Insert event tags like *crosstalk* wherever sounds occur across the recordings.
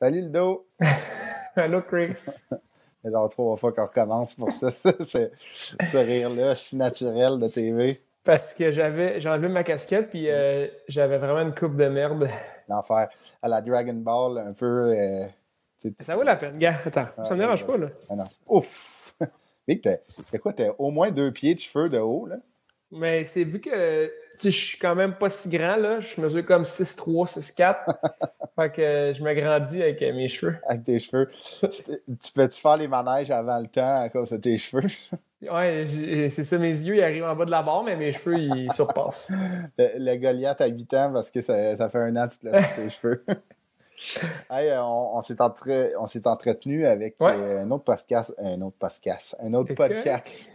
Salut le dos. *laughs* Allô, Chris. *laughs* Genre trois fois qu'on recommence pour ça, *laughs* ce, ce rire-là si naturel de TV. Parce que j'avais j'ai enlevé ma casquette puis euh, j'avais vraiment une coupe de merde. L'enfer. À la Dragon Ball, un peu. euh, Ça vaut la peine, gars. Attends, Ah, ça me dérange pas, là. ah non. Ouf! Vic, t'as t'as quoi? T'as au moins deux pieds de cheveux de haut, là? Mais c'est vu que je suis quand même pas si grand, là. Je mesure comme 6'3, 6'4. *laughs* fait que euh, je m'agrandis avec euh, mes cheveux. Avec tes cheveux. Tu peux-tu faire les manèges avant le temps à cause de tes cheveux? *laughs* Ouais, c'est ça, mes yeux, ils arrivent en bas de la barre, mais mes cheveux, ils *laughs* surpassent. Le, le Goliath à 8 ans parce que ça, ça fait un an que tu te laisses tes cheveux. Hey, euh, on, on s'est entre- entretenu avec Ouais. un autre podcast. Un autre podcast. Un autre podcast.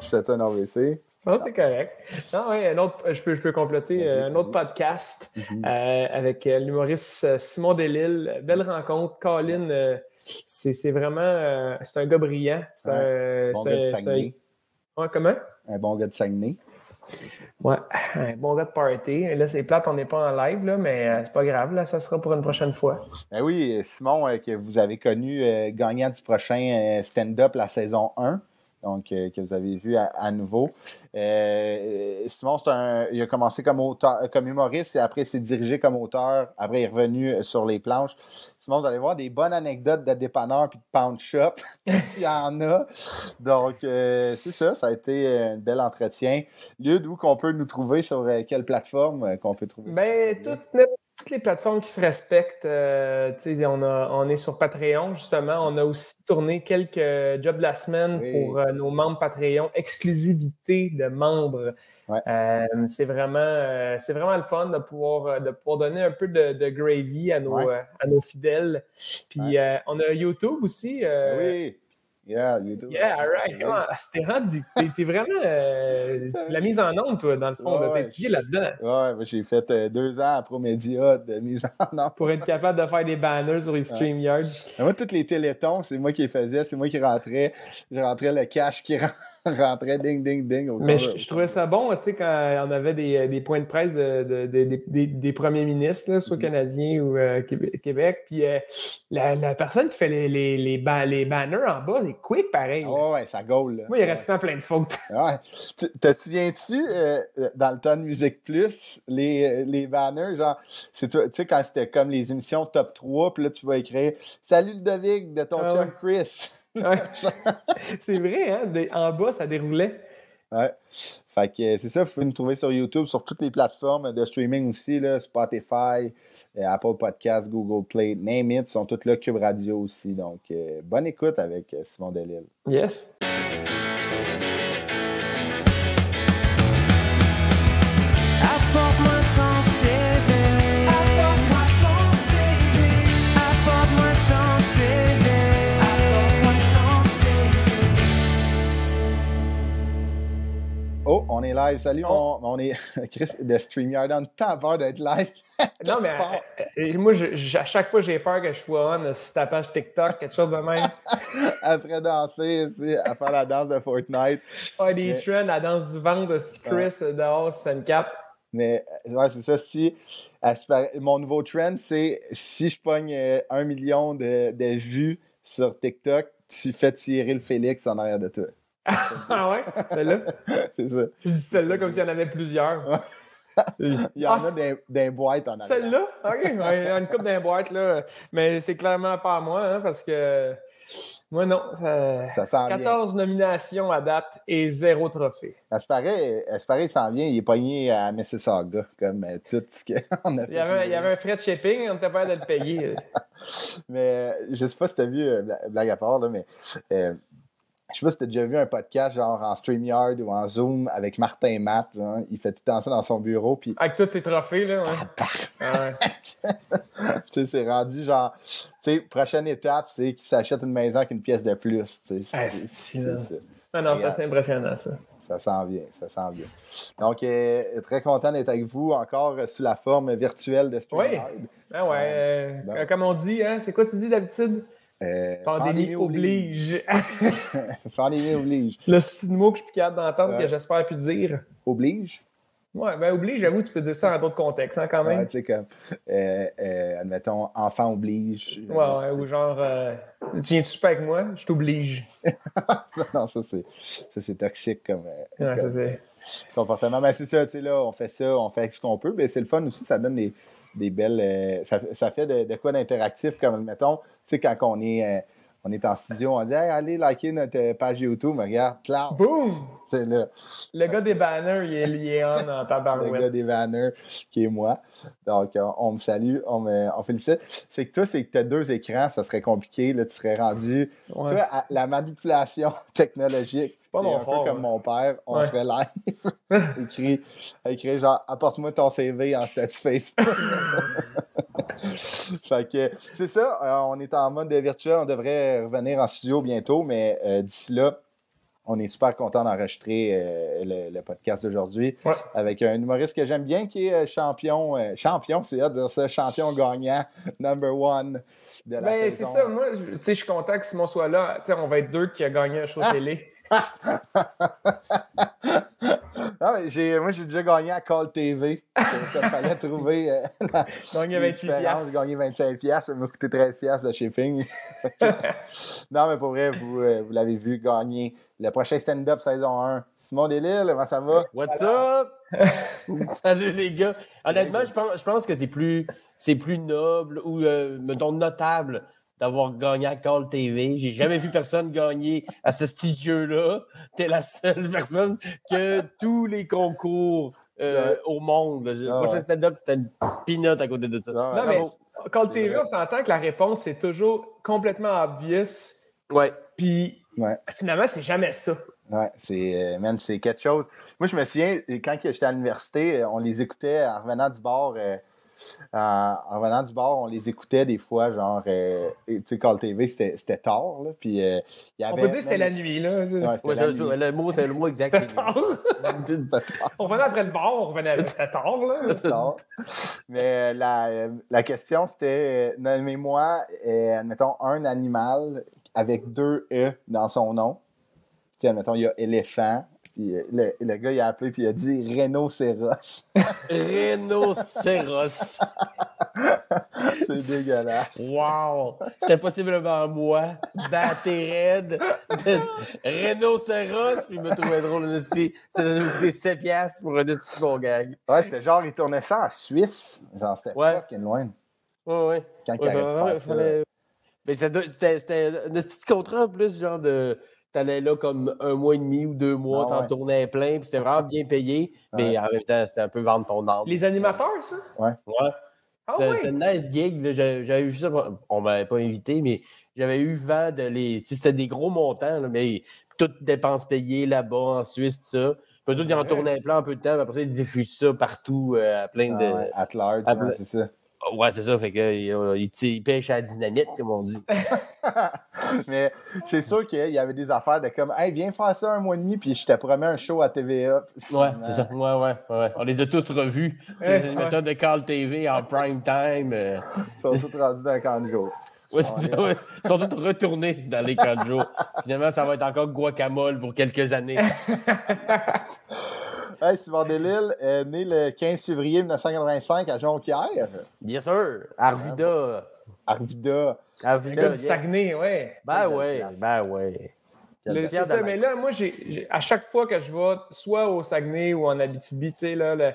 Je fais un AVC. C'est correct. Non, ouais, un autre, je peux, je peux compléter euh, un autre podcast Mhm. euh, avec euh, l'humoriste Simon Delille. Belle rencontre. Colin, euh, c'est c'est vraiment. euh, c'est un gars brillant. C'est un, Bon gars de Saguenay. un- Ouais, comment? Un bon gars de Saguenay. Ouais, un bon gars de party. Là, c'est plate, on n'est pas en live, là, mais c'est pas grave. Là, ça sera pour une prochaine fois. Ben oui, Simon, que vous avez connu gagnant du prochain stand-up la saison 1, donc euh, que vous avez vu à, à nouveau. Euh, Simon, un, il a commencé comme, auteur, comme humoriste et après il s'est dirigé comme auteur. Après, il est revenu euh, sur les planches. Simon, vous allez voir des bonnes anecdotes de dépanneur puis de pound shop. *laughs* il y en a. Donc, euh, c'est ça, ça a été un bel entretien. Lieu d'où qu'on peut nous trouver sur quelle plateforme qu'on peut trouver? Ben, ça? Toutes, les plateformes qui se respectent, euh, tu sais, on, a- on est sur Patreon, justement. On a aussi tourné quelques jobs de la semaine Oui. pour euh, nos membres Patreon. Exclusivité de membres. Ouais. Euh, c'est vraiment, euh, c'est vraiment le fun de pouvoir, de pouvoir donner un peu de, de gravy à nos, Ouais. à nos fidèles. Puis Ouais. on a YouTube aussi. Oui. Yeah, YouTube. Yeah, all right. C'était rendu. T'es vraiment euh, *laughs* la mise en onde, toi, dans le fond. Ouais, T'as étudié là-dedans. Ouais, moi, j'ai fait euh, deux ans à Promédia de mise en ordre. Pour être capable de faire des banners sur les StreamYards. Mais Moi, tous les télétons, c'est moi qui les faisais, c'est moi qui rentrais. Je rentrais le cash qui ren- *laughs* rentrait ding, ding, ding. au Mais je, je trouvais ça bon, tu sais, quand on avait des, des points de presse de, de- de- des- premiers ministres, là, soit Mhm. canadiens ou euh, Québec, puis euh, la, la personne qui fait les, les, les, ba- les banners en bas, c'est quick pareil. Ah ouais, ça gaule. là. Moi, il y aurait tout le temps plein de fautes. Ouais. Tu- *laughs* Te souviens-tu, euh, dans le temps de Musique Plus, les, les banners, genre, c'est toi- tu sais, quand c'était comme les émissions top 3, puis là, tu vas écrire Salut Ludovic de ton Ah chum ouais. Chris. Ouais. *laughs* c'est vrai, hein? des- en bas, ça déroulait. Ouais. Fait que euh, c'est ça, vous pouvez nous trouver sur YouTube, sur toutes les plateformes de streaming aussi, là, Spotify, euh, Apple Podcasts, Google Play, name it, sont toutes là, Cube Radio aussi. Donc, euh, bonne écoute avec Simon Delille. Yes. Oh, on est live. Salut, Oh. on, on est *laughs* Chris de StreamYard. On peur d'être live. *laughs* Non, mais euh, euh, moi, je- je- à chaque fois, j'ai peur que je sois on euh, sur ta page TikTok, quelque chose de même. *laughs* Après danser, à faire la danse de Fortnite. Ah, des Mais- trends, la danse du ventre de Chris euh, dehors, une cap. Mais ouais, c'est ça. Si, mon nouveau trend, c'est si je pogne un million de, de vues sur TikTok, tu fais tirer le Félix en arrière de toi. *laughs* Ah ouais? Celle-là? *laughs* C'est ça. Je dis celle-là comme s'il y en avait plusieurs. *laughs* Il y en Ah, a d'un d'un boîte en arrière. Celle-là? OK. Ouais, il y a une coupe d'un boîte, là. Mais c'est clairement pas à moi, hein, parce que moi, non. ça- Ça sent bien. 14 nominations à date et zéro trophée. À ce paraît, il s'en vient. Il est pogné à Mississauga, comme euh, tout ce qu'on a fait. Il y avait, il y avait un frais de shipping, on était pas de le payer. Mais euh, je sais pas si tu as vu, euh, bla- blague à part, là, mais euh, je sais pas si tu as déjà vu un podcast genre en StreamYard ou en Zoom avec Martin Matt. il fait tout le temps ça dans son bureau. Puis, Avec tous ces trophées, là. ouais. bah, Ah ouais. tu sais, c'est rendu genre. Tu sais, prochaine étape, c'est qu'il s'achète une maison avec une pièce de plus. tu sais, Ah, non, ça, c'est impressionnant, ça. Ça sent bien, ça sent bien. Donc, euh, très content d'être avec vous encore euh, sous la forme virtuelle de StreamYard. Ah ouais. euh. Comme on dit, hein, c'est quoi tu dis d'habitude? Euh, Pandémie, oblige. *laughs* Pandémie oblige. le style mot que je suis capable d'entendre, Ouais. que j'espère plus dire. Oblige? Ouais, ben oublie, j'avoue, tu peux dire ça dans d'autres contextes, hein, quand même. Ouais, tu sais, comme, euh, euh, admettons, enfant oblige. Ouais, ouais, ou genre, tu viens-tu pas avec moi? Je t'oblige. *laughs* non, ça, c'est, ça, c'est toxique comme, Ouais, ça, comme c'est. comportement. Mais c'est ça, tu sais, là, on fait ça, on fait ce qu'on peut. Mais c'est le fun aussi, ça donne des, des belles. euh, ça, ça fait de, de quoi d'interactif, comme, mettons, tu sais, quand on est, euh, on est en studio, on dit, hey, allez liker notre euh, page YouTube, mais regarde, clair. Boum! C'est là. Le gars des banners, il est, on en *laughs* le gars tabarouette. des banners, qui est moi. Donc, on, on me salue, on me on félicite. C'est que toi, c'est que tu as deux écrans, ça serait compliqué. Là, tu serais rendu. Ouais. Toi, à- la manipulation *laughs* technologique, Pas t'es mon un fort, peu comme ouais. mon père, on Ouais. serait live. *laughs* écrit, écrit genre, apporte-moi ton CV en statut Facebook. *laughs* fait que c'est ça, euh, on est en mode virtuel, on devrait revenir en studio bientôt, mais euh, d'ici là, on est super content d'enregistrer euh, le, le podcast d'aujourd'hui Ouais. avec un humoriste que j'aime bien qui est champion, euh, champion, c'est à dire ça, champion gagnant, number one de la Ben, c'est ça. Moi, je- tu sais, je suis content que Simon soit là. Tu sais, on va être deux qui a gagné un show Ah! télé. Non, mais j'ai, moi, j'ai déjà gagné à Call TV. Il fallait trouver euh, la, Gagné les 28 différences. piastres. J'ai gagné 25 piastres, ça m'a coûté 13 piastres de shipping. *laughs* Que- non, mais pour vrai, vous, euh, vous l'avez vu gagner le prochain stand-up saison 1. Simon Delille, comment ça va? What's up? *laughs* Salut les gars. Honnêtement, je pense, je pense que c'est plus, c'est plus noble ou, euh, mettons, notable d'avoir gagné à Call TV. J'ai jamais vu personne gagner à ce petit jeu-là. T'es la seule personne que tous les concours euh, Ouais. au monde. Le Ah prochain stand-up, c'était une peanut à côté de ça. Non, mais. Call TV, on s'entend que la réponse, c'est toujours complètement obvious. Ouais. Puis Ouais. finalement, c'est jamais ça. Ouais, c'est, euh, man, c'est quelque chose. Moi, je me souviens, quand j'étais à l'université, euh, on les écoutait en revenant du bar. euh, en, en revenant du bar, on les écoutait des fois, genre, euh, tu sais, Call TV, c'était c'était tard, là. Puis, euh, il y avait. On peut dire que c'était la nuit, là. Ouais, c'était Ouais, la ça, nuit. ça, le mot, c'est le mot exact. c'est- C'était tard. *laughs* on revenait après le bar, on revenait avec c'était tard, là. *laughs* tard. Mais euh, la, euh, la question, c'était, euh, nommez-moi, euh, admettons, un animal avec deux E dans son nom. Tu sais, admettons, il y a éléphant. Puis euh, le, le gars, il a appelé, puis il a dit rhinocéros. Rhinocéros. *laughs* c'est dégueulasse. Wow! C'était possiblement moi, batté raide, de rhinocéros, puis il me trouvait drôle aussi. Ça nous coûté 7 piastres pour un petit bon gag. Ouais, c'était genre, il tournait ça en Suisse. Genre, c'était Ouais. fucking loin. Ouais, ouais. Quand il arrête de faire ça. Mais c'était c'était un petit contrat en plus, genre de. T'allais là comme un mois et demi ou deux mois, Ah t'en ouais. tournais plein, puis c'était vraiment bien payé, mais Ouais. en même temps, c'était un peu vendre ton âme. Les animateurs, ça? Ouais. Ah C'est oui? c'est une nice gig. J'avais vu ça. On m'avait pas invité, mais j'avais eu vent de les. C'était des gros montants, là, mais toutes dépenses payées là-bas, en Suisse, tout ça. Puis eux autres, ils en Ouais. tournaient plein un peu de temps, puis après ça, ils diffusent ça partout euh, à plein de. Ah ouais, at large, ouais, c'est ça. Ouais, c'est ça. Fait que euh, sais, ils pêchent à la dynamite, comme on dit. *laughs* Mais c'est sûr qu'il y avait des affaires de comme, hey, viens faire ça un mois et demi, puis je te promets un show à TVA. Ouais, c'est ça. Ouais, ouais, ouais. On les a tous revus. *laughs* C'est ouais. animateurs de Call TV en prime time. euh. Ils sont tous rendus dans le camp de jour. Ouais. Ils sont tous retournés dans les camps de jour. Finalement, ça va être encore guacamole pour quelques années. *laughs* Hey, Simon Delille, né le 15 février 1985 à Jonquière, Bien sûr. Arvida. Arvida. Le Arvida. du Saguenay, ouais. Ben place. ben belle- C'est ça, mais là, moi, j'ai, à chaque fois que je vais, soit au Saguenay ou en Abitibi, tu sais, là, le,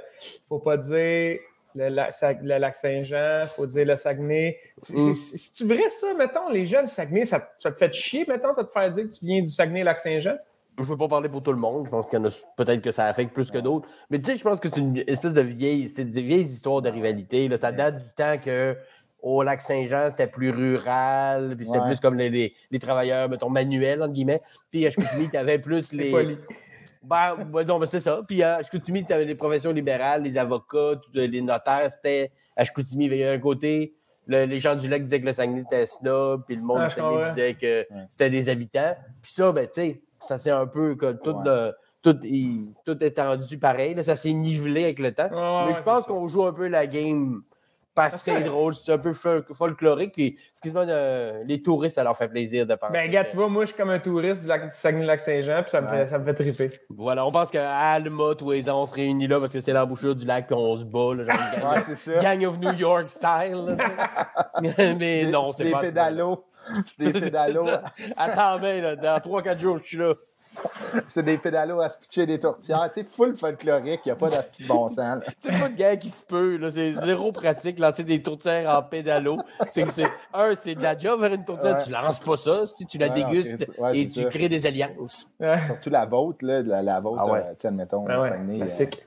faut pas dire le, lac- Sag- le lac Saint-Jean, faut dire le Saguenay. C'est- Mm. C'est-tu vrai, ça, mettons, les gens du Saguenay, ça, ça te fait chier, mettons, de te faire dire que tu viens du Saguenay-Lac-Saint-Jean? Je veux pas parler pour tout le monde. Je pense qu'il y en a peut-être que ça affecte plus que d'autres. Mais tu sais, je pense que c'est une espèce de vieille, c'est des vieilles histoires de rivalité. là. Ça date du temps que au lac Saint-Jean, c'était plus rural, puis c'était Ouais. plus comme les, les, les travailleurs, mettons, manuels, entre guillemets. Puis à Chicoutimi, tu avais plus les. poli. Ben, ben non, mais c'est ça. Puis à Chicoutimi, tu avais les professions libérales, les avocats, tout- les notaires. C'était à Chicoutimi, il y avait un côté. le- les gens du lac disaient que le Saguenay était snob, puis le monde Ah, du Saguenay disait que Ouais. c'était des habitants. Puis ça, ben, tu sais, ça c'est un peu que tout, Ouais. le, tout, il- tout est tendu pareil. là. ça s'est nivelé avec le temps. Ouais, mais je pense qu'on joue un peu la game que c'est drôle, c'est un peu fol- folklorique. Puis, excuse-moi, euh, les touristes, ça leur fait plaisir de penser. Ben, gars, tu vois, moi, je suis comme un touriste du, lac, du Saguenay-Lac-Saint-Jean, puis ça me, Ouais. fait, ça me fait triper. Voilà, on pense qu'à Alma, tous les ans, on se réunit là parce que c'est l'embouchure du lac puis on se bat. Là, genre, gang, Ouais, c'est ça. gang of New York style. là. *laughs* Mais non, c'est pas. ce pédalos. C'est des *laughs* pédalos. C'est. Attends, mais là, dans 3-4 jours, je suis là. C'est des pédalos à se pitcher des tourtières. Tu sais, full folklorique, il n'y a pas d'asti de bon sens. *laughs* C'est pas de gars qui se peut, là. C'est zéro pratique, lancer des tourtières en pédalo. C'est que c'est. Un, c'est de la job vers une tourtière. Ouais. Tu lances pas ça, si tu la Ouais, dégustes c'est- ouais, et c'est tu ça. crées des alliances. Ouais. Surtout la vôtre, là, la, la vôtre, Ah ouais. euh, admettons, ouais, Saguenay, euh, classique.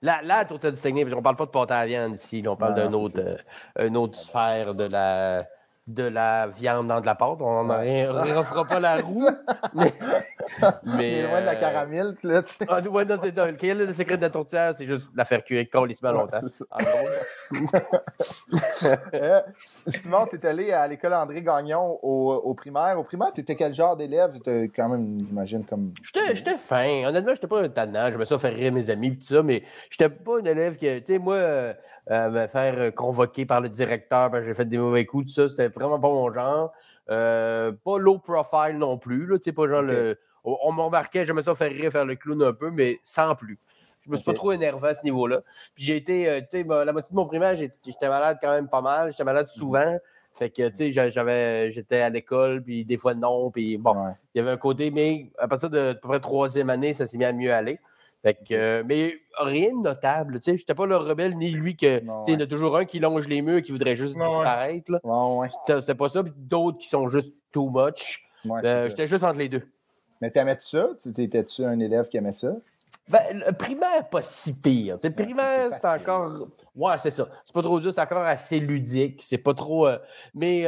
Là, là, la tourtière du Saguenay, on parle pas de pâte à la viande ici, là, on parle Non, d'une autre, c'est euh, une autre sphère de la, de la viande dans de la pâte. On n'en refera pas la *laughs* roue. mais, *laughs* mais, loin de la euh, caramel, là, tu sais. Ah, ouais, non, c'est. Quel est le secret de la tourtière? C'est juste la faire cuire colissement longtemps. gros. *laughs* Euh, Simon, tu es allé à l'école André Gagnon au, au primaire. Au primaire, tu étais quel genre d'élève? Tu étais quand même, j'imagine, comme. J'étais j'étais fin. Honnêtement, j'étais pas un tannant. J'aimais ça faire rire mes amis et tout ça, mais j'étais pas un élève qui, tu sais, moi, euh, me faire convoquer par le directeur parce que j'ai fait des mauvais coups, tout ça, c'était vraiment pas mon genre. Euh, pas low profile non plus, là, pas genre le. On me remarquait, j'aimais ça faire rire, faire le clown un peu, mais sans plus. Je me suis pas trop énervé à ce niveau-là. Puis j'ai été, euh, tu sais, la moitié de mon primaire, j'étais malade quand même pas mal. J'étais malade souvent. Fait que, tu sais, j'a- j'avais, j'étais à l'école, puis des fois non, puis bon, Ouais. il y avait un côté, mais à partir de à peu près troisième année, ça s'est mis à mieux aller. Fait que, euh, mais rien de notable. Tu sais, j'étais pas le rebelle ni lui que. Non, Il y en a toujours un qui longe les murs qui voudrait juste disparaître. Ouais, ouais. C'était pas ça. Puis d'autres qui sont juste too much. ouais, Euh, j'étais juste entre les deux. Mais t'aimais-tu ça? Tu- T'étais-tu un élève qui aimait ça? Ben, le primaire, pas si pire. Sais, c'est- primaire, c'est encore. Ouais, c'est ça. C'est pas trop dur, c'est encore assez ludique. C'est pas trop. euh, Mais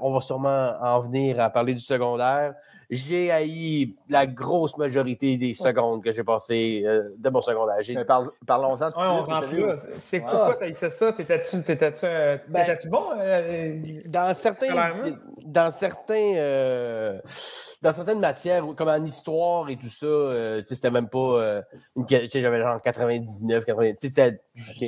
on va sûrement en venir à parler du secondaire. J'ai haï la grosse majorité des secondes que j'ai passées euh, de mon secondaire. J'ai- Mais parle- Parlons-en Ouais, de on suite. rentre t'étais là. allé C'est Ouais. pourquoi t'as essayé ça? T'étais-tu t'étais-tu, euh, Ben- t'étais-tu bon? euh, dans certains, dans certains, euh, dans certaines matières, comme en histoire et tout ça, euh, tu sais, c'était même pas, euh, j'avais genre 99, 80, tu sais, c'était-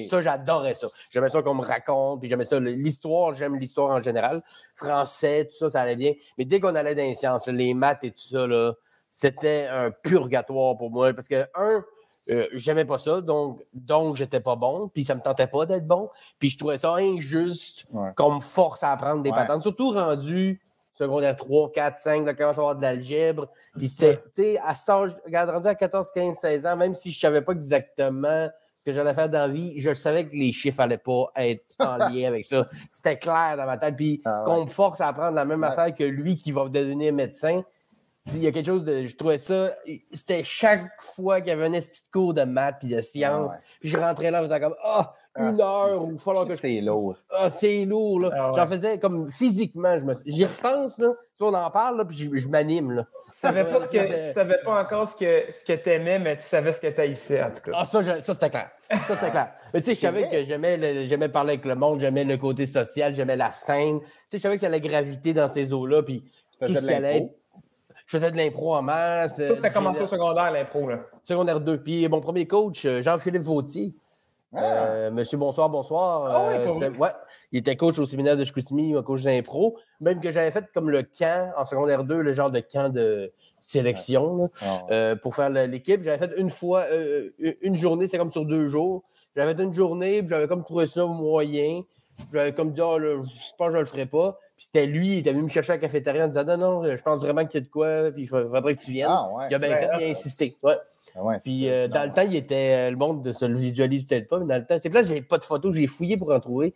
Ok. ça, j'adorais ça. J'aimais ça qu'on me raconte, puis j'aimais ça, l'histoire, j'aime l'histoire en général. Français, tout ça, ça allait bien. Mais dès qu'on allait dans les sciences, les maths et tout ça, là, c'était un purgatoire pour moi, parce que, un, euh, j'aimais pas ça, donc, donc j'étais pas bon, puis ça me tentait pas d'être bon, puis je trouvais ça injuste Ouais. qu'on me force à apprendre des Ouais. patentes, surtout rendu secondaire 3, 4, 5, là, commence à avoir de l'algèbre. Puis c'est, tu sais, à cet âge, regarde, rendu à 14, 15, 16 ans, même si je savais pas exactement ce que j'allais faire dans la vie, je savais que les chiffres allaient pas être en *laughs* lien avec ça. C'était clair dans ma tête. Puis Ah ouais. qu'on me force à apprendre la même affaire que lui qui va devenir médecin. Il y a quelque chose de. Je trouvais ça. C'était chaque fois qu'il y avait un petit cours de maths puis de sciences. Ah ouais. Puis je rentrais là en faisant comme Ah, Ah, une heure il falloir que je C'est lourd. ah, c'est lourd, là. Ah ouais. J'en faisais comme physiquement, je me... j'y repense, là. Tu vois, on en parle, là, puis je, je m'anime, là. Tu savais pas, ce que, tu savais pas encore ce que, ce que t'aimais, mais tu savais ce que t'haïssais, en tout cas. Ah, ça, je- ça c'était clair. Ça, c'était clair. *laughs* Mais tu sais, je savais que j'aimais, le- j'aimais parler avec le monde, j'aimais le côté social, j'aimais la scène. Tu sais, je savais que ça allait graviter dans ces eaux-là, puis tout ce Je faisais de l'impro en masse. Ça, c'était commencé au secondaire, l'impro, là. Secondaire 2. Puis mon premier coach, euh, Jean-Philippe Vautier. Ah, Euh, monsieur, bonsoir, bonsoir. Ah ouais, Euh, il était coach au séminaire de Chicoutimi, il m'a coach d'impro. Même que j'avais fait comme le camp en secondaire 2, le genre de camp de sélection là, ah, euh, pour faire l'équipe. J'avais fait une fois, euh, une journée, c'est comme sur deux jours. J'avais fait une journée, puis j'avais comme trouvé ça moyen. J'avais comme dit, Ah, là, je pense que je le ferai pas. Puis c'était lui, il était venu me chercher à la cafétéria en disant, non, non, je pense vraiment qu'il y a de quoi, puis il fa- faudrait que tu viennes. Ah, ouais. Il a bien fait, il a ah. insisté. Ouais. Ah ouais, Puis euh, dans le temps, il était euh, le monde de se le visualise peut-être pas, mais dans le temps, c'est là j'ai pas de photos, j'ai fouillé pour en trouver.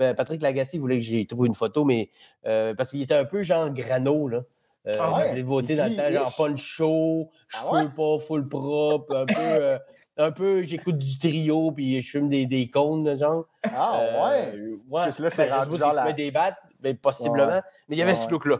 Euh, Patrick Lagacé voulait que j'ai trouvé une photo, mais euh, parce qu'il était un peu genre grano, là. Euh, Ah ouais? Je voté dans le temps, genre poncho, Ah cheveux ouais? pas full propre, un peu, euh, un peu j'écoute du trio, puis je fume des, des cônes, là, genre. Ah, ouais. Euh, ouais? Parce que là, c'est Ben, je rendu pas genre la- fumait des battes, mais possiblement. Ouais. Mais il y avait Ouais, ce look-là.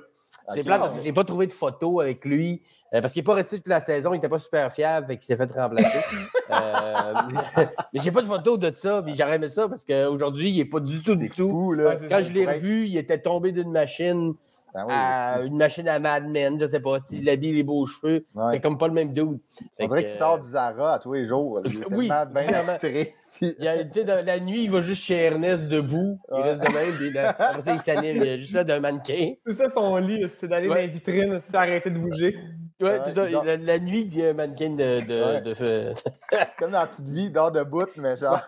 C'est Ok. plate parce que j'ai pas trouvé de photo avec lui. euh, parce qu'il n'est pas resté toute la saison, il n'était pas super fiable et qu'il s'est fait remplacer. *laughs* Euh, *laughs* mais j'ai pas de photo de ça, puis j'aurais aimé ça parce qu'aujourd'hui, il n'est pas du tout, du tout. fou, là. Quand je l'ai revu, il était tombé d'une machine Ben oui, à une machine à Mad Men, je sais pas, s'il habille les beaux cheveux, Ouais. c'est comme pas le même dude. Fait On dirait qu'il sort du Zara à tous les jours. Il est *laughs* Oui, bien. Puis- Il a, dans la nuit, il va juste chez Ernest debout. Il reste de même. Puis là, après ça, il s'anime. Juste là d'un mannequin. C'est ça son lit, c'est d'aller dans Ouais. les vitrines, c'est arrêter de bouger. Ouais, Ouais, c'est ça. La, la nuit, il y a un mannequin de. de, Ouais. de- *laughs* Comme dans la petite vie, d'or de bout, mais genre,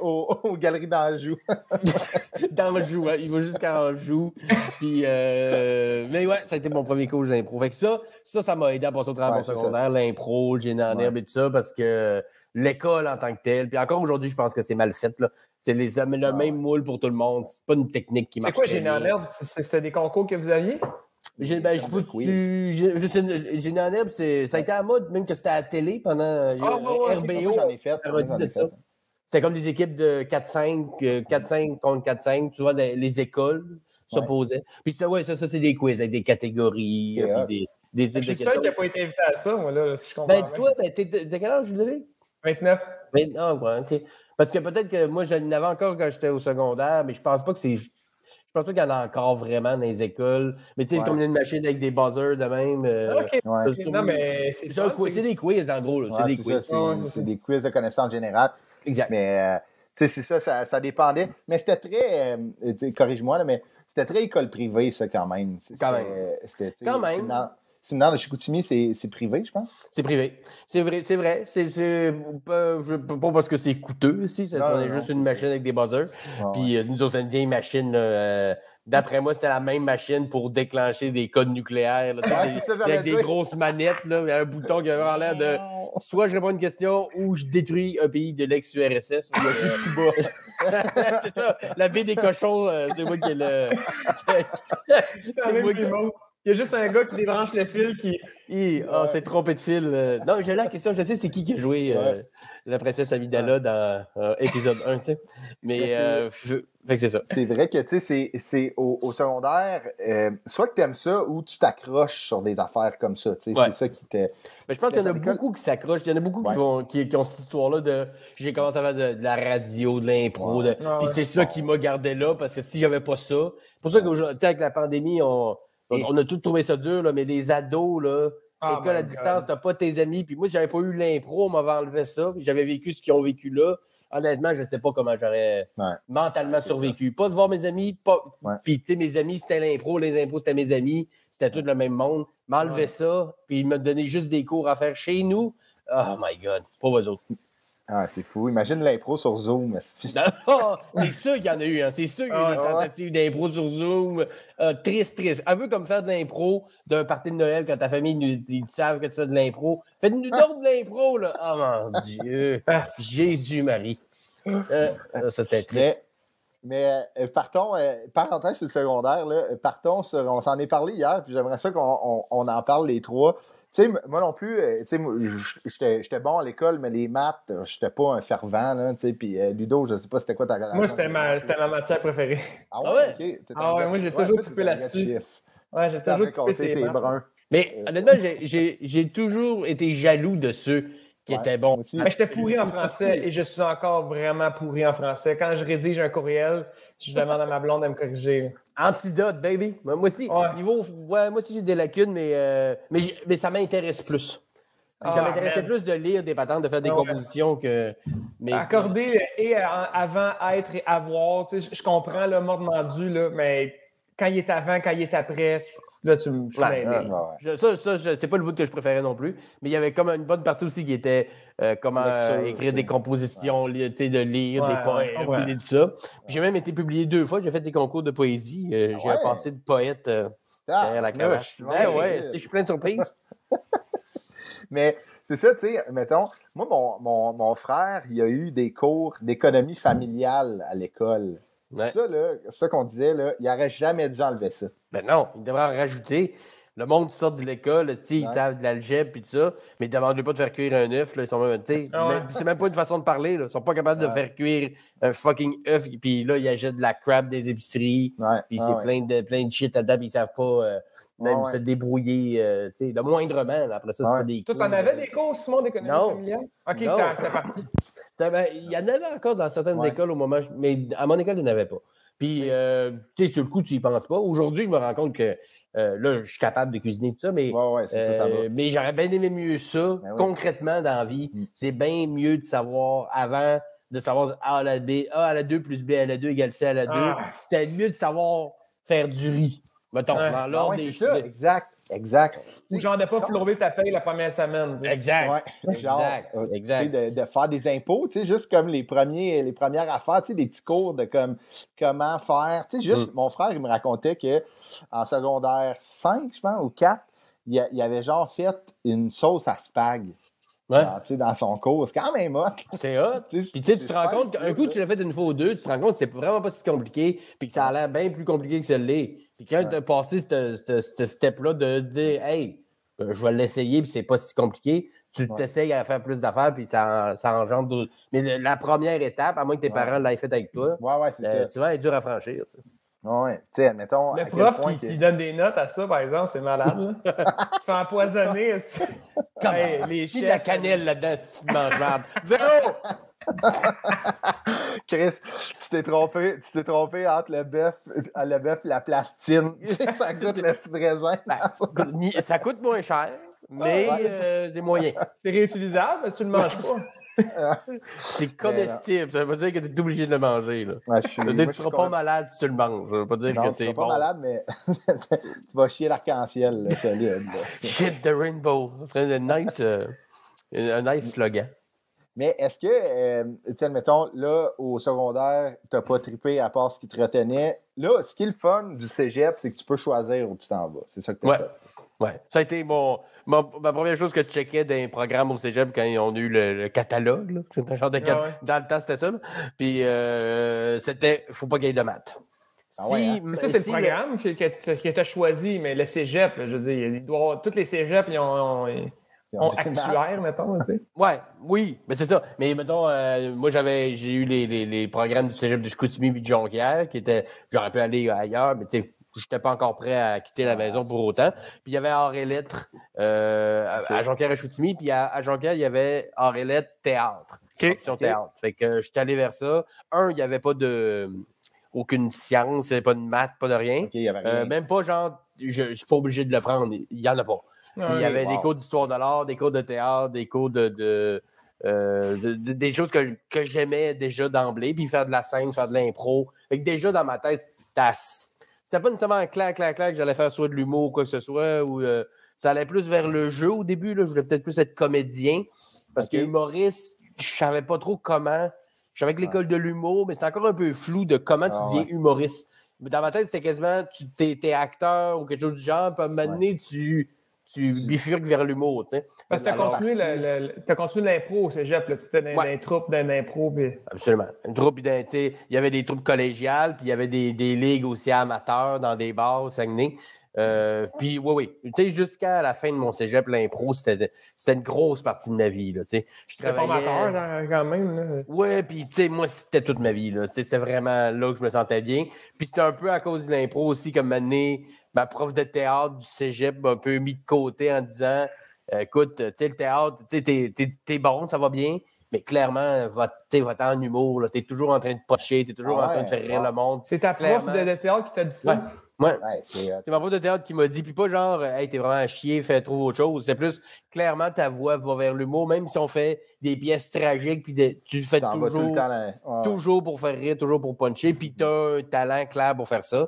aux, *laughs* aux galeries d'Anjou. *laughs* d'Anjou. hein. Il va jusqu'à Anjou. Puis, euh, mais ouais, ça a été mon premier cours d'impro. Fait que ça, ça, ça m'a aidé à passer au travail Ouais, c'est secondaire, l'impro, le génie en Ouais. herbe et tout ça, parce que l'école en tant que telle, puis encore aujourd'hui, je pense que c'est mal fait. là. C'est les, le Ah même moule pour tout le monde. C'est pas une technique qui C'est marche. quoi, très Génie en herbe? C'est- C'était des concours que vous aviez? J'ai- ben, je sais pas si tu- je Génie en herbe, c'est- ça a été à la mode, même que c'était à la télé pendant euh, Ah, ouais, ouais, RBO. Moi, j'en ai fait. parodie moi, j'en ai de ça. fait. C'était comme des équipes de 4-5, euh, 4-5 contre 4-5. Tu vois, des- les écoles s'opposaient. Puis c'était, ouais, ça, ça c'est des quiz avec des catégories. C'est euh, des, des Je de suis sûr qu'il questions. n'a pas été invité à ça, moi, là, si je comprends Ben, bien. toi, ben, t'es, t'es- t'es quel âge, vous avez? 29. Ben, ah, ouais, OK. Parce que peut-être que moi, j'en avais encore quand j'étais au secondaire, mais je pense pas que c'est. Je pense pas qu'il y en a encore vraiment dans les écoles. Mais tu sais, Ouais. comme une machine avec des buzzers de même. euh, OK. Ouais. Ok, Non, mais c'est c'est, un des quiz, en gros. là. Ouais, c'est des ça, quiz. c'est des quiz de connaissances générales. Exact. Mais, euh, tu sais, c'est ça, ça, ça dépendait. Mais c'était très, euh, corrige-moi, mais c'était très école privée, ça, quand même. Quand même. c'était, Quand même. Séminaire, de Chicoutimi, c'est privé, je pense? C'est privé. C'est vrai, c'est vrai. C'est, c'est, pas, parce que c'est coûteux aussi. C'est, Non, juste une ça. machine avec des buzzers. Ouais, Puis euh, nous autres, c'est une vieille machine. euh, d'après moi, c'était la même machine pour déclencher des codes nucléaires. là, Ouais, des- c'est ça, avec des grosses manettes. Là, il y a un bouton qui avait l'air de. Soit je réponds à une question ou je détruis un pays de l'ex-URSS. ou le Cuba. c'est ça. La baie des cochons, euh, c'est moi qui ai le. *laughs* C'est moi qui-. Il y a juste un gars qui débranche le fil qui. Hi, ah, c'est trompé de fil. euh. Non, j'ai la question, je sais c'est qui qui a joué euh, Ouais. la princesse Amidala dans euh, épisode 1, tu sais. Mais c'est- euh, f- fait que c'est ça. C'est vrai que, tu sais, c'est- c'est au, au secondaire, euh, soit que tu aimes ça ou tu t'accroches sur des affaires comme ça. tu sais, Ouais. C'est ça qui te. Mais je pense qu'il y en a beaucoup qui s'accrochent. Il y en a beaucoup Ouais. qui, vont, qui, qui ont cette histoire-là de j'ai commencé à faire de, de la radio, de l'impro. Ouais. de- Puis ouais. c'est ça qui m'a gardé là parce que si j'avais pas ça. C'est pour ça qu'aujourd'hui, avec la pandémie, on, on, Et- on a tous trouvé ça dur, là, mais les ados, là, Ah, école à distance, t'as pas tes amis. Puis moi, si j'avais pas eu l'impro, on m'avait enlevé ça. Puis j'avais vécu ce qu'ils ont vécu là. Honnêtement, je sais pas comment j'aurais Ouais. mentalement survécu. Pas de voir mes amis, pas. Ouais. Puis, tu sais, mes amis, c'était l'impro, les impros, c'était mes amis, c'était tout le même monde. M'enlever Ouais. ça, puis il m'a donné juste des cours à faire chez nous. Oh my God, pas vous autres. Ah, c'est fou. Imagine l'impro sur Zoom. Non, c'est sûr qu'il y en a eu, hein. c'est sûr qu'il y a eu des Ah, ouais. tentatives d'impro sur Zoom. Euh, triste, triste. Un peu comme faire de l'impro d'un party de Noël quand ta famille nous, ils savent que tu fais de l'impro. Faites-nous donc de l'impro, là. Oh mon Dieu. Ah, Jésus-Marie. Euh, ça, c'était triste. Mais, mais euh, partons, euh, parenthèse sur le secondaire, là, partons sur, on s'en est parlé hier, puis j'aimerais ça qu'on on, on en parle les trois. Tu sais, moi non plus, euh, tu sais, moi, j- j'étais j'étais bon à l'école, mais les maths, euh, j'étais pas un fervent, là, tu sais, puis euh, Ludo, je sais pas c'était quoi ta relation. Moi, c'était ma, ma matière préférée. Ah Ah ouais? ouais? ok. T'étais Ah ouais, moi, j'ai ouais, toujours de là-dessus. Ouais, j'ai toujours coupé mains. bruns. Mais honnêtement, j'ai- j'ai j'ai toujours été jaloux de ceux qui Ouais, étaient bons. Mais j'étais pourri en français et je suis encore vraiment pourri en français. Quand je rédige un courriel, je demande à ma blonde de me corriger. Antidote, baby. Moi aussi, Ouais. niveau, ouais, moi aussi j'ai des lacunes, mais, euh, mais, mais ça m'intéresse plus. Ah, ça m'intéressait man. plus de lire des patentes, de faire des Ah ouais. compositions que. Mais, Accorder et avant, être et avoir, tu sais, je- comprends le mode mendu, là, mais quand il est avant, quand il est après, là, tu me Ouais, mêlé. Ouais, ouais. Je- ça, ça je- c'est pas le bout que je préférais non plus. Mais il y avait comme une bonne partie aussi qui était euh, comment euh, écrire des compositions, de lire Ouais, des poèmes, ouais. et tout ça. Puis J'ai même été publié deux fois. J'ai fait des concours de poésie. Euh, J'ai un Ouais? passé de poète euh, Ah, derrière la cravache. je suis Ben vraiment ouais, si je suis plein de surprises. *laughs* Mais c'est ça, tu sais, mettons, moi, mon, mon, mon frère, il a eu des cours d'économie familiale à l'école. Ouais. Ça, là, ça qu'on disait, là, il n'aurait jamais dû enlever ça. Ben non, il devrait en rajouter. Le monde sort de l'école, tu sais, ils savent de l'algèbre et tout ça, mais ils ne demandent pas de faire cuire un œuf. là, Ils sont même, tu sais, Ah ouais. même- c'est même pas une façon de parler. Là. Ils sont pas capables de faire cuire un fucking œuf. Puis là, ils achètent de la crab des épiceries. Ouais, Puis ouais, c'est ouais. plein, de, plein de shit là-dedans, puis ils savent pas euh, même Ouais, se débrouiller, euh, tu sais, le moindrement. là. Après ça, c'est Ouais. pas des Toi, t'en avais des cours, Simon, d'économie Non. familiale? OK, Non. c'était *laughs* c'était parti. ben, Il y en avait encore dans certaines Ouais. écoles au moment, mais à mon école, il n'y en avait pas. Puis, euh, tu sais, sur le coup, tu y penses pas. Aujourd'hui, je me rends compte que euh, là, je suis capable de cuisiner tout ça, mais, Ouais, ouais, c'est ça, ça va. euh, mais j'aurais bien aimé mieux ça, Ben oui. concrètement, dans la vie. Mm. C'est bien mieux de savoir avant, de savoir A à la B, A à la 2 plus B à la 2 égale C à la 2. Ah. C'était mieux de savoir faire du riz. Mettons, Ouais. dans Ah l'ordre ouais, des exact, exact. Ou genre de pas flourer ta paye la première semaine. Exact. Ouais, *laughs* genre, Exact, euh, exact. sais, De, de faire des impôts, tu sais, juste comme les, premiers, les premières affaires, tu sais, des petits cours de comme comment faire. Tu sais, juste, Mm. mon frère, il me racontait que en secondaire 5, je pense, ou 4, il, il avait genre fait une sauce à spag Ouais. dans, tu sais, dans son cours. C'est quand même hot. *laughs* C'est hot. Tu Puis tu tu c'est te rends compte qu'un dur, coup, tu l'as fait une fois ou deux, tu te rends compte que c'est vraiment pas si compliqué, puis que ça a l'air bien plus compliqué que ça l'est. Puis quand tu as passé ce- ce ce step-là de dire, hey, euh, je vais l'essayer, puis c'est pas si compliqué, tu Ouais. t'essayes à faire plus d'affaires, puis ça, ça engendre d'autres. Mais la première étape, à moins que tes parents l'aient fait avec toi, Ouais, ouais, c'est euh, ça. souvent, elle est dure à franchir. tu sais. Ouais, tu sais, admettons. à Le quel prof point qui, que- qui donne des notes à ça, par exemple, c'est malade. là. tu fais empoisonner. *laughs* c'est- Hey, les Puis de la chefs, cannelle là-dedans, si tu manges *laughs* merde. Zéro! *laughs* Chris, tu t'es trompé, tu t'es trompé entre le bœuf, le bœuf et la plastine. Tu sais, ça coûte le raisin. Ben, ça coûte moins cher, mais Ouais. euh, c'est moyen. C'est réutilisable, mais tu le manges pas. C'est *laughs* comestible. Ça veut pas dire que tu es obligé de le manger. Là. Ouais, je suis- moi, tu seras pas con- malade si tu le manges. Ça veut pas dire Non, que tu seras pas malade, mais *laughs* tu vas chier l'arc-en-ciel, solide. *laughs* là. Shit the rainbow. Ça serait un nice, euh, un nice slogan. Mais est-ce que, euh, tu sais, admettons, là, au secondaire, t'as pas trippé à part ce qui te retenait. Là, ce qui est le fun du cégep, c'est que tu peux choisir où tu t'en vas. C'est ça que tu Ouais. fait. Ouais. Ça a été mon, mon- ma première chose que je checkais dans les programmes au cégep quand ils ont eu le, le catalogue. là. C'est un genre de cat- Ah ouais. Dans le temps, c'était ça. là. Puis euh, c'était faut pas ait de maths. Ah ouais, hein? Mais ça, c'est si le programme que, que, que tu as choisi, mais le cégep, là, je veux dire, il doit avoir- tous les cégeps, ils ont, ont, ils ont actuaire, mettons, tu sais. Ouais, oui, mais c'est ça. Mais mettons, euh, moi j'avais j'ai eu les, les, les programmes du Cégep du Chicoutimi puis de Jonquière qui étaient. J'aurais pu aller ailleurs, mais tu sais, j'étais pas encore prêt à quitter la maison pour autant. Puis il y avait art et lettres euh, à, à Jonquière et Chicoutimi, puis à, à Jonquière, il y avait art et lettres théâtre. Option Ok. théâtre. Fait que euh, j'étais allé vers ça. Un, il n'y avait pas de aucune science, pas de maths, pas de rien. Y avait Euh, rien. même pas genre, je ne suis pas obligé de le prendre. Il n'y en a pas. Puis il y avait wow. des cours d'histoire de l'art, des cours de théâtre, des cours de. de, euh, de- de- des choses que, que j'aimais déjà d'emblée, puis faire de la scène, faire de l'impro. Fait que déjà dans ma tête, c'était c'était pas nécessairement clair, clair, clair que j'allais faire soit de l'humour ou quoi que ce soit, ou euh, ça allait plus vers le jeu au début. Là. Je voulais peut-être plus être comédien, parce que humoriste, je savais pas trop comment. Je savais que l'école de l'humour, mais c'est encore un peu flou de comment tu Ah deviens ouais. humoriste. Mais dans ma tête, c'était quasiment, tu t'es, t'es acteur ou quelque chose du genre, puis à un moment donné, tu Tu- bifurques vers l'humour, tu sais. Parce que tu as Alors, continué, l'impro au cégep, là. Tu étais dans, Ouais. les troupes d'un impro. Puis... Absolument. Une troupe, tu sais, il y avait des troupes collégiales, puis il y avait des, des ligues aussi amateurs dans des bars au Saguenay. Euh, puis oui, oui. Tu sais, jusqu'à la fin de mon cégep, l'impro, c'était une grosse partie de ma vie, là, tu sais. Je travaillais- formateur, quand même. Ouais, puis tu sais, moi, c'était toute ma vie. là. Tu sais, C'était vraiment là que je me sentais bien. Puis c'était un peu à cause de l'impro aussi, comme année, ma prof de théâtre du cégep m'a un peu mis de côté en disant euh, écoute, tu sais, le théâtre, tu t'es- t'es t'es bon, ça va bien, mais clairement, va, tu va-t'en en humour. là. T'es toujours en train de pocher, t'es toujours Ah en train de faire rire ouais. le monde. C'est ta prof Clairement. de, de théâtre qui t'a dit ça? Ouais. Ouais. Ouais, c'est, euh, C'est ma prof de théâtre qui m'a dit, puis pas genre, hey, t'es vraiment à chier, fais trouve autre chose. C'est plus, clairement, ta voix va vers l'humour, même si on fait des pièces tragiques, puis des- tu tu fais tout toujours le temps. là. Ouais, ouais. toujours pour faire rire, toujours pour puncher, puis t'as un talent clair pour faire ça.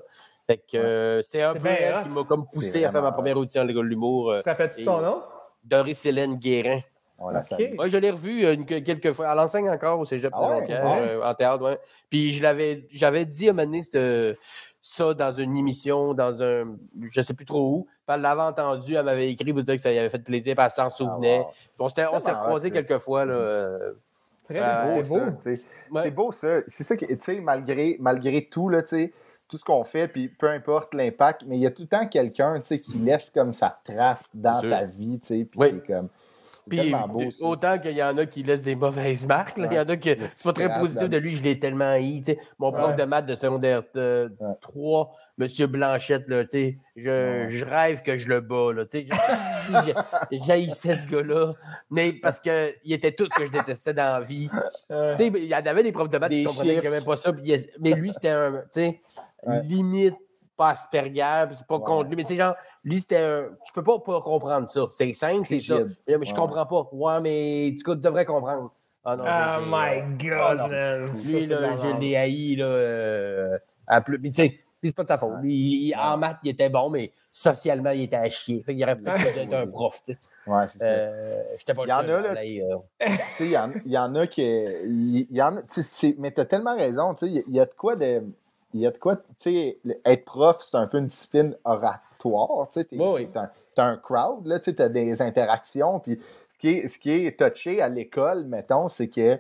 Fait que euh, c'est un peu elle qui m'a comme poussé à faire ma première audition à l'école de l'humour. Tu Euh, te rappelles-tu son nom? Doris Hélène Guérin. Moi, je l'ai revue euh, une- quelques fois. Elle enseigne encore au cégep Ah ouais? Ouais. euh, en théâtre, ouais. Puis je l'avais, j'avais dit à donné, ce- ça dans une émission, dans un, je sais plus trop où. Puis elle l'avait entendu, elle m'avait écrit pour dire que ça lui avait fait plaisir, puis elle s'en souvenait. Ah, wow. Puis On s'est recroisés quelques fois, là. euh, Très bien. C'est beau, beau. tu. C'est beau, ça. C'est ça qui, tu sais, malgré, malgré tout, là, tu sais, tout ce qu'on fait, puis peu importe l'impact, mais il y a tout le temps quelqu'un, tu sais, qui laisse comme sa trace dans ta vie, tu sais, puis Oui. comme... Puis beau. autant qu'il y en a qui laissent des mauvaises marques, il y en a que c'est pas très positif de lui, je l'ai tellement haï. tu sais. Mon prof Ouais. de maths de secondaire euh, Ouais. 3, Monsieur Blanchette, là, je, je rêve que je le bats. *laughs* J'haïssais ce gars-là, mais parce qu'il était tout ce que je détestais dans la vie. Il y en avait des profs de maths Des qui comprenaient chiffres. même pas ça. mais lui, c'était un, limite pas Asperger, c'est pas Ouais. contre lui. Mais tu sais, genre, lui, c'était un. Tu peux pas, pas comprendre ça. C'est simple, c'est ça. Mais je Ouais. comprends pas. Ouais, mais tu devrais comprendre. Ah non, Oh my euh, god, oh man. Ça, Lui, là, je l'ai haï, là. euh, à plus. Mais tu sais, lui, c'est pas de sa faute. Lui, il- en maths, il était bon, mais socialement, il était à chier. Fait qu'il aurait peut-être besoin d'être un *laughs* prof, tu sais. Ouais, c'est ça. Euh, J'étais pas Il y en le a, seul là, euh. *laughs* Tu sais, il y, en- il y en a qui. Il il y en mais tu as tellement raison. tu sais, Il y a- il y a de quoi de. Il y a de quoi. Tu sais, être prof, c'est un peu une discipline oratoire. Tu sais, t'es- Oui, un, t'as un crowd, là, tu as des interactions. Puis ce qui est, ce qui est touché à l'école, mettons, c'est que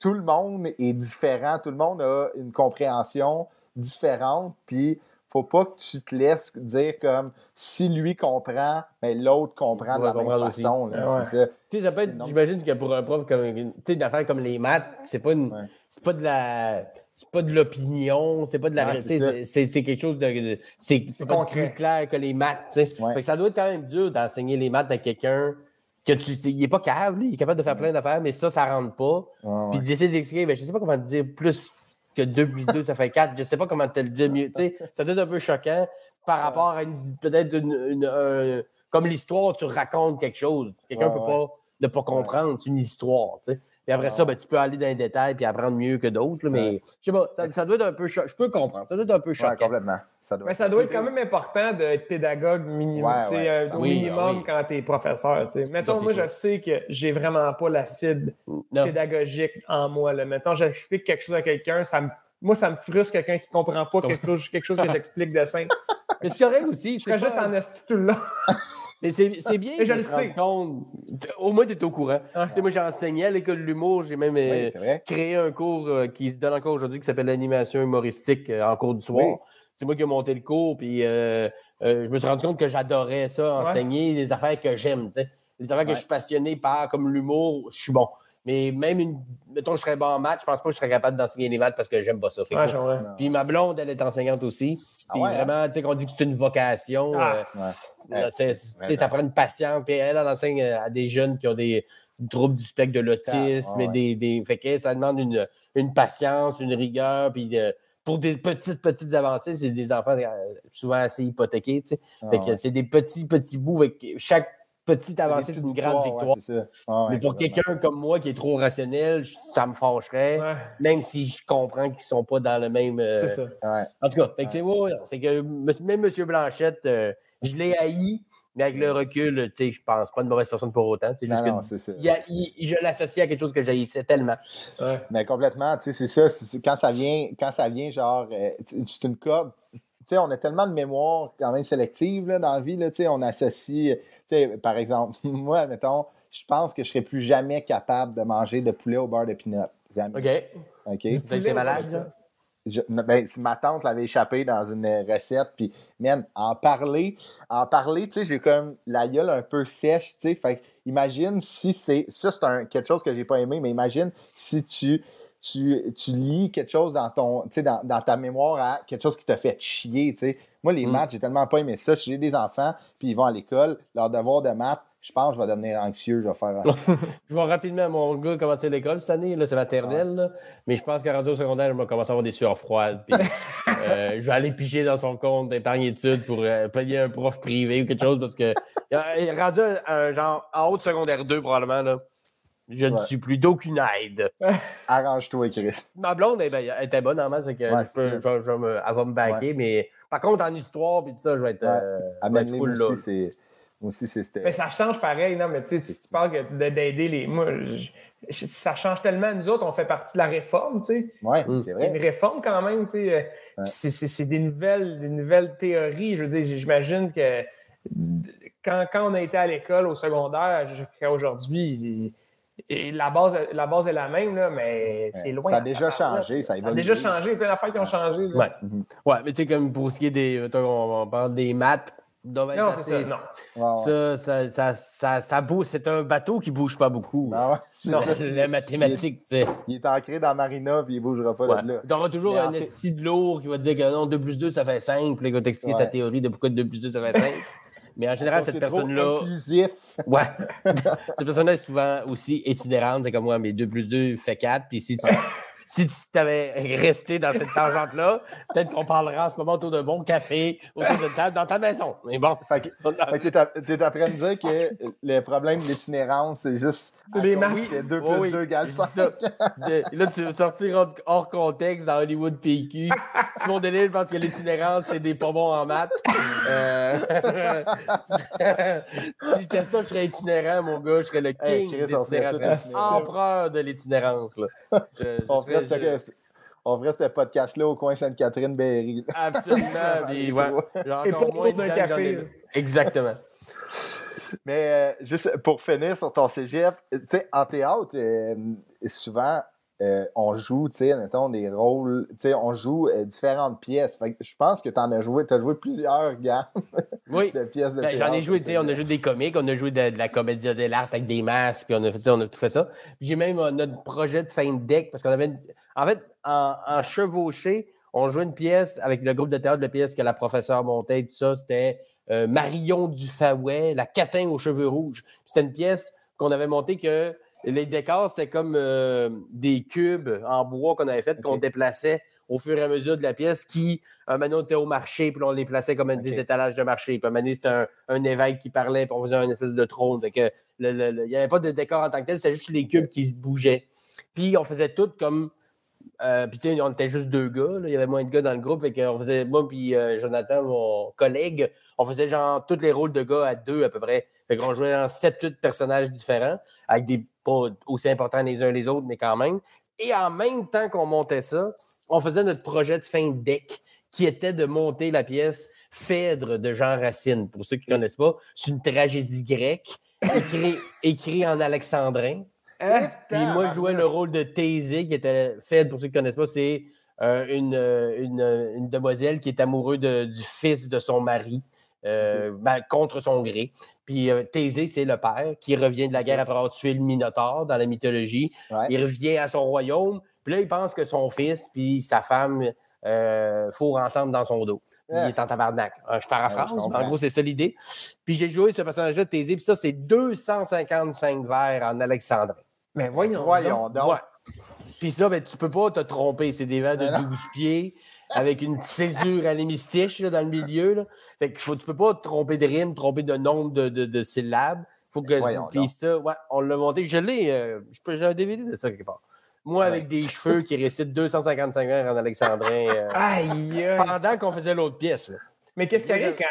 tout le monde est différent. Tout le monde a une compréhension différente. Puis faut pas que tu te laisses dire comme si lui comprend, mais l'autre comprend de la même façon. là, Ouais. c'est ça. Tu sais, ça peut être, j'imagine que pour un prof comme, tu sais, d'affaires comme les maths, c'est pas une, Ouais. c'est pas de la, c'est pas de l'opinion, c'est pas de la réalité, c'est quelque chose de, c'est plus clair que les maths. Ouais. Fait que ça doit être quand même dur d'enseigner les maths à quelqu'un que tu il est pas capable, lui, il est capable de faire plein d'affaires, mais ça, ça rentre pas. Ouais, Puis d'essayer d'expliquer, ben, je sais pas comment te dire plus que 2 plus 2, ça fait 4. Je sais pas comment te le dire mieux. Tu sais, ça doit être un peu choquant par rapport à peut-être une, une- un- comme l'histoire, tu racontes quelque chose. Quelqu'un Ouais, peut pas ne pas comprendre, c'est une histoire. Et après ça, ben, tu peux aller dans les détails et apprendre mieux que d'autres. là, Mais Ouais. je sais pas, ça, ça doit être un peu choquant. Je peux comprendre. Ça doit être un peu Ouais, choquant. complètement. Ça doit Mais ça doit être quand même important d'être pédagogue minimum, Ouais, tu sais, ouais, ça- au oui, minimum oui. quand tu es professeur. tu sais. Mettons, moi, sûr. je sais que j'ai vraiment pas la fibre non. pédagogique en moi. Là. Mettons, j'explique quelque chose à quelqu'un, ça me... moi, ça me frustre quelqu'un qui comprend pas quelque chose, quelque chose que j'explique de simple. *laughs* Mais c'est correct aussi. Je serais juste pas- en esti tout le long. *laughs* Mais c'est bien *laughs* Mais je le sais. compte. Au moins, tu es au courant. Sais, moi, j'ai enseigné à l'école de l'humour. J'ai même. euh, Oui, créé un cours euh, qui se donne encore aujourd'hui qui s'appelle l'animation humoristique euh, en cours du soir. Oui. C'est moi qui ai monté le cours, puis euh, euh, je me suis rendu compte que j'adorais ça, enseigner des affaires que j'aime. Les affaires que je suis passionné par, comme l'humour, je suis bon. Mais même une. Mettons, je serais bon en maths, je pense pas que je serais capable d'enseigner les maths parce que j'aime pas ça. Ouais, puis ma blonde, elle est enseignante aussi. Puis ouais, hein? vraiment, tu sais, qu'on dit que c'est une vocation. Ah, euh, Ouais. ça, c'est- tu sais, ça prend une patience. Puis elle, elle enseigne à des jeunes qui ont des troubles du spectre de l'autisme. Ah, ouais, et des, des- Fait que ça demande une, une patience, une rigueur. Puis euh, pour des petites, petites avancées, c'est des enfants euh, souvent assez hypothéqués. tu sais. Ah, Fait que ouais. c'est des petits, petits bouts. Fait que chaque petite avancée, c'est une grande victoire. ouais, c'est ça. Ah, ouais, Mais pour quelqu'un comme moi qui est trop rationnel, ça me fâcherait. Ouais, Même si je comprends qu'ils ne sont pas dans le même. euh, c'est ça. Ouais. en tout cas, c'est ouais, ouais, c'est que même M. Blanchette, euh, je l'ai haï, mais avec le recul, tu sais, je pense pas une mauvaise personne pour autant. C'est Non, juste non, que c'est ça. il y a- il- je l'associe à quelque chose que j'haïssais tellement. Ouais. Mais complètement, tu sais, c'est ça. quand ça vient, quand ça vient, genre, euh, tu- c'est une corde. Tu sais, on a tellement de mémoire quand même sélective là, dans la vie, là, tu sais, on associe, tu sais, par exemple, *laughs* moi, mettons, je pense que je serais plus jamais capable de manger de poulet au beurre de pinot. Jamais. OK. OK? Au malade? Je- ben, ma tante l'avait échappé dans une recette, puis, man, en parler, en parler, tu sais, j'ai comme la gueule un peu sèche, tu sais, fait imagine si c'est, ça c'est quelque chose que j'ai pas aimé, mais imagine si tu, tu, tu lis quelque chose dans ton, dans, dans ta mémoire à quelque chose qui t'a fait chier. Moi, les Mm. maths, j'ai tellement pas aimé ça, j'ai des enfants, puis ils vont à l'école, leur devoir de maths, je pense que je vais devenir anxieux, je vais faire... *laughs* Je vais rapidement à mon gars commencer l'école cette année, là, c'est maternelle, là. mais je pense qu'à rendu au secondaire, je vais commencer à avoir des sueurs froides. puis, *laughs* euh, je vais aller piger dans son compte d'épargne études pour euh, payer un prof privé ou quelque chose parce que *laughs* euh, rendu un, un genre en haut de secondaire 2, probablement, là, je ne Ouais. suis plus d'aucune aide. *laughs* Arrange-toi, Chris. Ma blonde, elle, elle était bonne en maths, Ouais, elle va me baquer, mais par contre, en histoire, puis tout ça, je vais être, Ouais. euh, je vais être Amène-les, full moi là. aussi, c'est... C'était- Mais ça change pareil, non, mais tu sais, si tu parles que d'aider les. Moi, je- je- ça change tellement. Nous autres, on fait partie de la réforme, tu sais. Ouais, Mm. c'est vrai. une réforme quand même, tu sais. euh, Ouais. c'est- c'est des nouvelles, des nouvelles théories. Je veux dire, j'imagine que quand, quand on a été à l'école au secondaire jusqu'à aujourd'hui, et la base, la base est la même, là, mais c'est loin. Ça a déjà changé, ça a Ça a déjà changé. Il y a plein d'affaires qui ont changé. là. Ouais. Ouais, mais tu sais, comme pour ce qui est des. On, on parle des maths. Non, c'est ça. assez- Non. Ouais, ouais. Ça, ça, ça, ça, ça bouge. C'est un bateau qui bouge pas beaucoup. Ah ouais, c'est Non, ça. *laughs* la mathématique, c'est. Il est ancré dans Marina puis il bougera pas Ouais. de là. Tu auras toujours un esti de lourd qui va te dire que non, 2 plus 2, ça fait 5. Puis il va t'expliquer Ouais. sa théorie de pourquoi 2 plus 2, ça fait 5. *laughs* Mais en général, cette personne-là. inclusif. Ouais. *laughs* cette personne-là est souvent aussi itinérante. C'est comme moi, mais 2 plus 2 fait 4. Puis si tu. Si tu t'avais resté dans cette tangente-là, peut-être qu'on parlera en ce moment autour d'un bon café, autour de table, dans ta maison. Mais bon. Fait que, t'es en train de dire que le problème de l'itinérance, c'est juste. C'est des à cause marques. que 2 Oui, plus oui. 2 égale Je dis 5. ça. De- là, tu veux sortir hors, contexte dans Hollywood PQ. Simon Delille pense que l'itinérance, c'est des pas bons en maths. Euh, *laughs* si c'était ça, je serais itinérant, mon gars. Je serais le Hey, king Chris, de. Empereur de l'itinérance. là. Je- je serais- on ferait ce podcast-là au coin Sainte-Catherine-Berry. Absolument. *laughs* ouais, Et moins de d'un café. ai- Exactement. Mais euh, juste pour finir sur ton cégep, tu sais, en théâtre, euh, souvent, euh, on joue, tu sais, mettons, des rôles, tu sais, on joue euh, différentes pièces. Fait que je pense que tu en as joué, tu as joué plusieurs *laughs* gammes Oui. de pièces de Ben. J'en ai joué, tu sais, on a joué des comiques, on a joué de, de la comédie de l'art avec des masques, puis on a, fait, on a tout fait ça. Puis J'ai même euh, notre projet de fin de deck, parce qu'on avait. une- En fait, en, en chevauché, on jouait une pièce avec le groupe de théâtre, la pièce que la professeure montait, tout ça. C'était euh, Marion du Faouet, la catin aux cheveux rouges. Puis C'était une pièce qu'on avait montée que les décors, c'était comme euh, des cubes en bois qu'on avait fait, qu'on déplaçait au fur et à mesure de la pièce, qui, un moment, était au marché, puis on les plaçait comme des étalages de marché. Puis un moment, c'était un, un évêque qui parlait, puis on faisait un espèce de trône. Il n'y avait pas de décor en tant que tel, c'était juste les cubes qui se bougeaient. Puis on faisait tout comme. euh, puis tu sais, on était juste deux gars, il y avait moins de gars dans le groupe. Fait qu'on faisait, moi puis euh, Jonathan, mon collègue, on faisait genre tous les rôles de gars à deux à peu près. Fait qu'on jouait en 7-8 personnages différents, avec des pas aussi importants les uns les autres, mais quand même. Et en même temps qu'on montait ça, on faisait notre projet de fin de deck, qui était de monter la pièce Phèdre de Jean Racine. Pour ceux qui ne connaissent pas, c'est une tragédie grecque écrite *laughs* écrit en alexandrin. Hein? Puis moi, je jouais le rôle de Thésée, qui était Phèdre, pour ceux qui ne connaissent pas, c'est euh, une, euh, une, euh, une demoiselle qui est amoureuse de- du fils de son mari, euh, ben, contre son gré. Puis euh, Thésée, c'est le père qui revient de la guerre après avoir tué le Minotaure dans la mythologie. Ouais. Il revient à son royaume. Puis là, il pense que son fils puis sa femme euh, fourrent ensemble dans son dos. Il Ah. est en tabarnak. Euh, Je paraphrase, Ouais, je mais en gros, c'est ça l'idée. Puis j'ai joué ce personnage-là de Thésée, puis ça, c'est 255 vers en alexandrin. Mais voyons. Voyons donc. donc. Ouais. Puis ça, ben, tu peux pas te tromper. C'est des vers de Mais non. 12 pieds avec une césure à l'hémistiche dans le milieu. Là. Fait que faut, tu peux pas te tromper de rime, tromper de nombre de, de- de syllabes. Faut que, puis ça, ouais, on l'a monté. Je l'ai, euh, je peux- j'ai un DVD de ça quelque part. Moi, avec des cheveux qui récitent 255 vers en alexandrin euh, pendant qu'on faisait l'autre pièce. là. Mais qu'est-ce qui arrive quand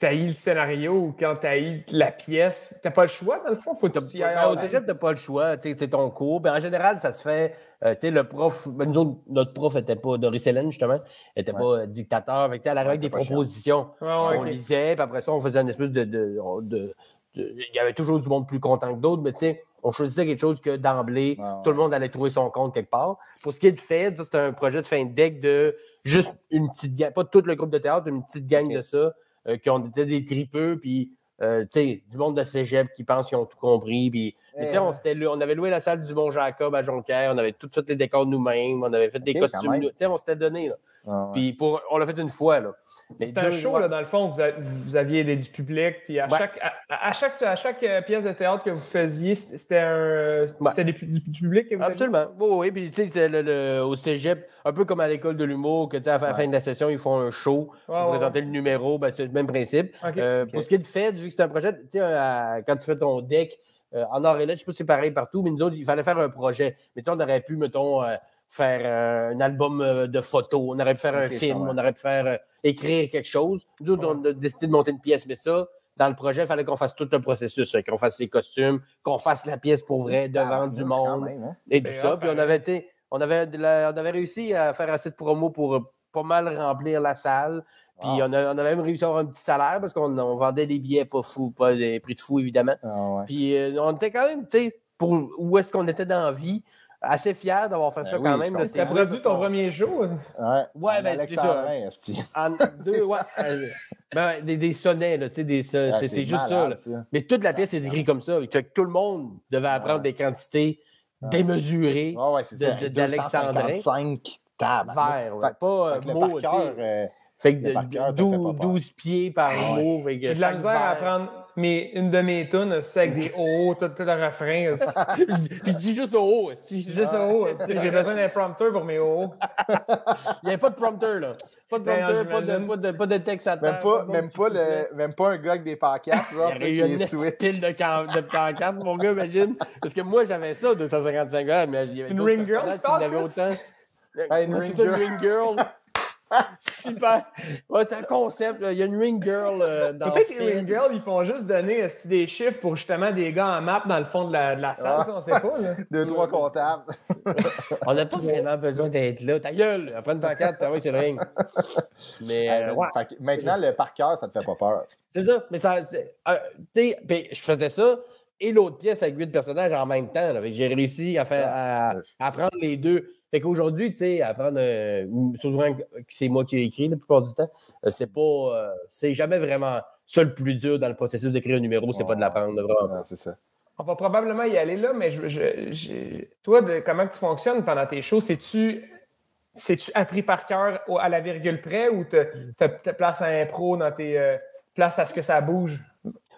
t'as eu le scénario ou quand t'as eu la pièce? T'as pas le choix, dans le fond? Faut que tu y ailles ben, en au cégep, t'as pas le choix. C'est ton cours. Ben, en général, ça se fait. euh, tu sais, le prof. ben, nous autres, notre prof n'était pas. Doris Hélène, justement, n'était Ouais. pas euh, dictateur. Fait elle arrivait avec des propositions. Ouais, ouais, on lisait, puis après ça, on faisait une espèce de. Il y avait toujours du monde plus content que d'autres, mais tu sais, on choisissait quelque chose que d'emblée, Ouais, ouais. tout le monde allait trouver son compte quelque part. Pour ce qui est de fait, c'était un projet de fin de deck de juste une petite gang, pas tout le groupe de théâtre, une petite gang de ça, euh, qui ont été des tripeux, puis euh, du monde de cégep qui pensent qu'ils ont tout compris. Puis, sais, Eh, on, on avait loué la salle du Mont-Jacob à Jonquière, on avait tout fait les décors nous-mêmes, on avait fait des costumes. nous- Tu sais, on s'était donné. Là. Ouais. Puis pour, on l'a fait une fois. Là. Mais C'était un show, là, dans le fond, vous, a- vous aviez des- du public, puis à, Ouais. chaque, à, à chaque, à chaque euh, pièce de théâtre que vous faisiez, c'était un, Ouais. c'était du, du public que vous aviez? Absolument. Oui, oui. Puis, tu sais, c'est le- le- au cégep, un peu comme à l'école de l'humour, que, tu sais, à la Ouais. fin de la session, ils font un show Ouais, pour ouais, présenter le numéro. Ben, c'est le même principe. Euh, Pour ce qui est de fait, vu que c'est un projet, tu sais, à- quand tu fais ton deck, euh, en or et lettres, je sais pas si c'est pareil partout, mais nous autres, il fallait faire un projet. Mais tu sais, on aurait pu, mettons, euh, faire euh, un album euh, de photos, on aurait pu faire un film, ouais. on aurait pu faire euh, écrire quelque chose. Nous autres, on a décidé de monter une pièce, mais ça, dans le projet, il fallait qu'on fasse tout le processus, hein, qu'on fasse les costumes, qu'on fasse la pièce pour vrai devant du Ah, quand monde même, hein. et tout C'est ça. hot, Puis on pareil. avait, on avait, la- on avait réussi à faire assez de promos pour pas mal remplir la salle. Puis Wow. on, a- on avait même réussi à avoir un petit salaire parce qu'on on vendait des billets pas fous, pas des prix de fou, évidemment. Ah, ouais. Puis euh, on était quand même, tu sais, pour où est-ce qu'on était dans la vie, assez fier d'avoir fait Ben ça oui, quand même. T'as vrai, produit ton premier show? hein? Ouais, Ouais, En ben, c'est ça. En deux, ouais. euh, ben, ouais, des, des sonnets, là, tu sais, des, c'est c'est juste ça. là. Mais toute la pièce est écrite comme ça. Que Tout le monde devait apprendre Ouais. des quantités démesurées d'Alexandrin. 255 tables. vers, ouais. Fait- pas tu euh, Fait que le par de- cœur, de- ça fait pas 12, peur. 12 pieds par ouais. mot. J'ai de la misère à vers- mes, une de mes tunes c'est avec des *laughs* hauts, tout, tout le refrain. *laughs* c'est Puis dis juste au haut. si. Juste haut. J'ai besoin d'un prompteur pour mes hauts. *laughs* Il n'y avait pas de prompteur, là. Pas de Ben, prompteur, pas de, j'imagine. pas, de, pas de texte à Même terre, pas, même, pas le, même pas un gars avec des pancartes, Il genre, y aurait eu qui une pile de, pancartes, mon gars, imagine. Parce que moi, j'avais ça, 255 heures, mais il y avait Une ring girl, qui Chris? autant. Une ring girl. *laughs* Super. Ouais, c'est un concept. là. Il y a une ring girl euh, dans Peut-être que les. Ring Girls, ils font juste donner esti, des chiffres pour justement des gars en map dans le fond de la, de la salle. Ah. tu sais, On sait pas. Là. *laughs* Deux, trois comptables. *laughs* On n'a pas vraiment besoin d'être là. Ta gueule, après une pancarte, ah oui, c'est le ring. Mais euh, ouais. Fait que maintenant, le par cœur, ça te fait pas peur. C'est ça. Mais ça. euh, tu sais, puis je faisais ça et l'autre pièce avec huit personnages en même temps. J'ai réussi à faire à, à apprendre les deux. Fait qu'aujourd'hui, tu sais, apprendre euh, souvent que c'est moi qui ai écrit la plupart du temps, euh, c'est pas. euh, c'est jamais vraiment ça le plus dur dans le processus d'écrire un numéro, c'est pas de l'apprendre, vraiment. C'est ça. On va probablement y aller là, mais je, je- toi, de, comment tu fonctionnes pendant tes shows? C'est-tu c'est-tu appris par cœur à la virgule près ou tu te places à impro dans tes euh, places à ce que ça bouge?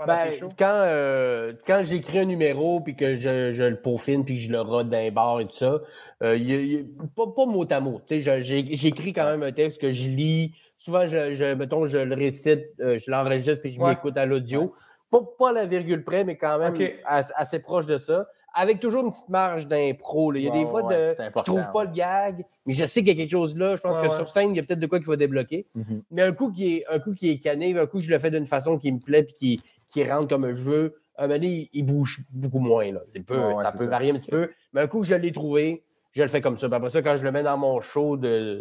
Ben, quand euh, quand j'écris un numéro puis que je, je le peaufine puis que je le rode d'un bar et tout ça, euh, y a- il y a- pas, pas mot à mot. J'écris quand même un texte que je lis. Souvent, je, je, mettons, je le récite, euh, je l'enregistre puis je Ouais. m'écoute à l'audio. Pas, pas à la virgule près, mais quand même assez proche de ça. Avec toujours une petite marge d'impro. Il y a des fois, ouais, de, je trouve pas le gag, mais je sais qu'il y a quelque chose là. Je pense Ouais, que ouais. sur scène, il y a peut-être de quoi qu'il faut débloquer. Mhm. Mais un coup qui est, un coup qui est cané, un coup je le fais d'une façon qui me plaît puis qui, qui rentre comme je veux, un moment donné, il, bouge beaucoup moins. Là. Il peut, Ouais, ouais, ça peut ça. varier un petit peu. Mais un coup je l'ai trouvé, je le fais comme ça. Puis après ça, quand je le mets dans mon show de,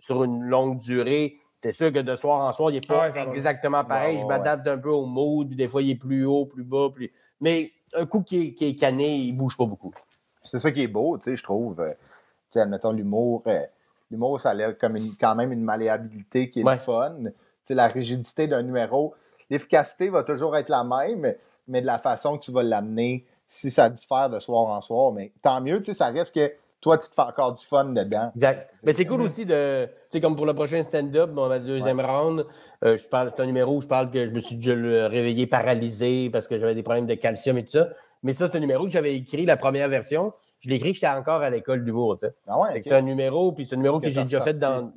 sur une longue durée, c'est sûr que de soir en soir, il n'est pas Ouais, va. exactement pareil. Ouais, je ouais, m'adapte un peu au mood, des fois, il est plus haut, plus bas. Plus... Mais un coup qui est, qui est cané, il ne bouge pas beaucoup. C'est ça qui est beau, tu sais, je trouve. Euh, Tu sais, admettons, l'humour, euh, l'humour, ça a l'air comme une- quand même une malléabilité qui est Ouais. fun. Tu sais, la rigidité d'un numéro, l'efficacité va toujours être la même, mais de la façon que tu vas l'amener, si ça diffère de soir en soir, mais tant mieux, tu sais, ça reste que toi, tu te fais encore du fun dedans. Exact. Mais c'est cool aussi de. Tu sais, comme pour le prochain stand-up, la deuxième round, euh, je parle, c'est un numéro où je parle que je me suis déjà réveillé paralysé parce que j'avais des problèmes de calcium et tout ça. Mais ça, c'est un numéro que j'avais écrit, la première version. Je l'ai écrit que j'étais encore à l'école d'humour. tu sais. Ah ouais, C'est un numéro, puis c'est un numéro que, Que j'ai déjà fait dans.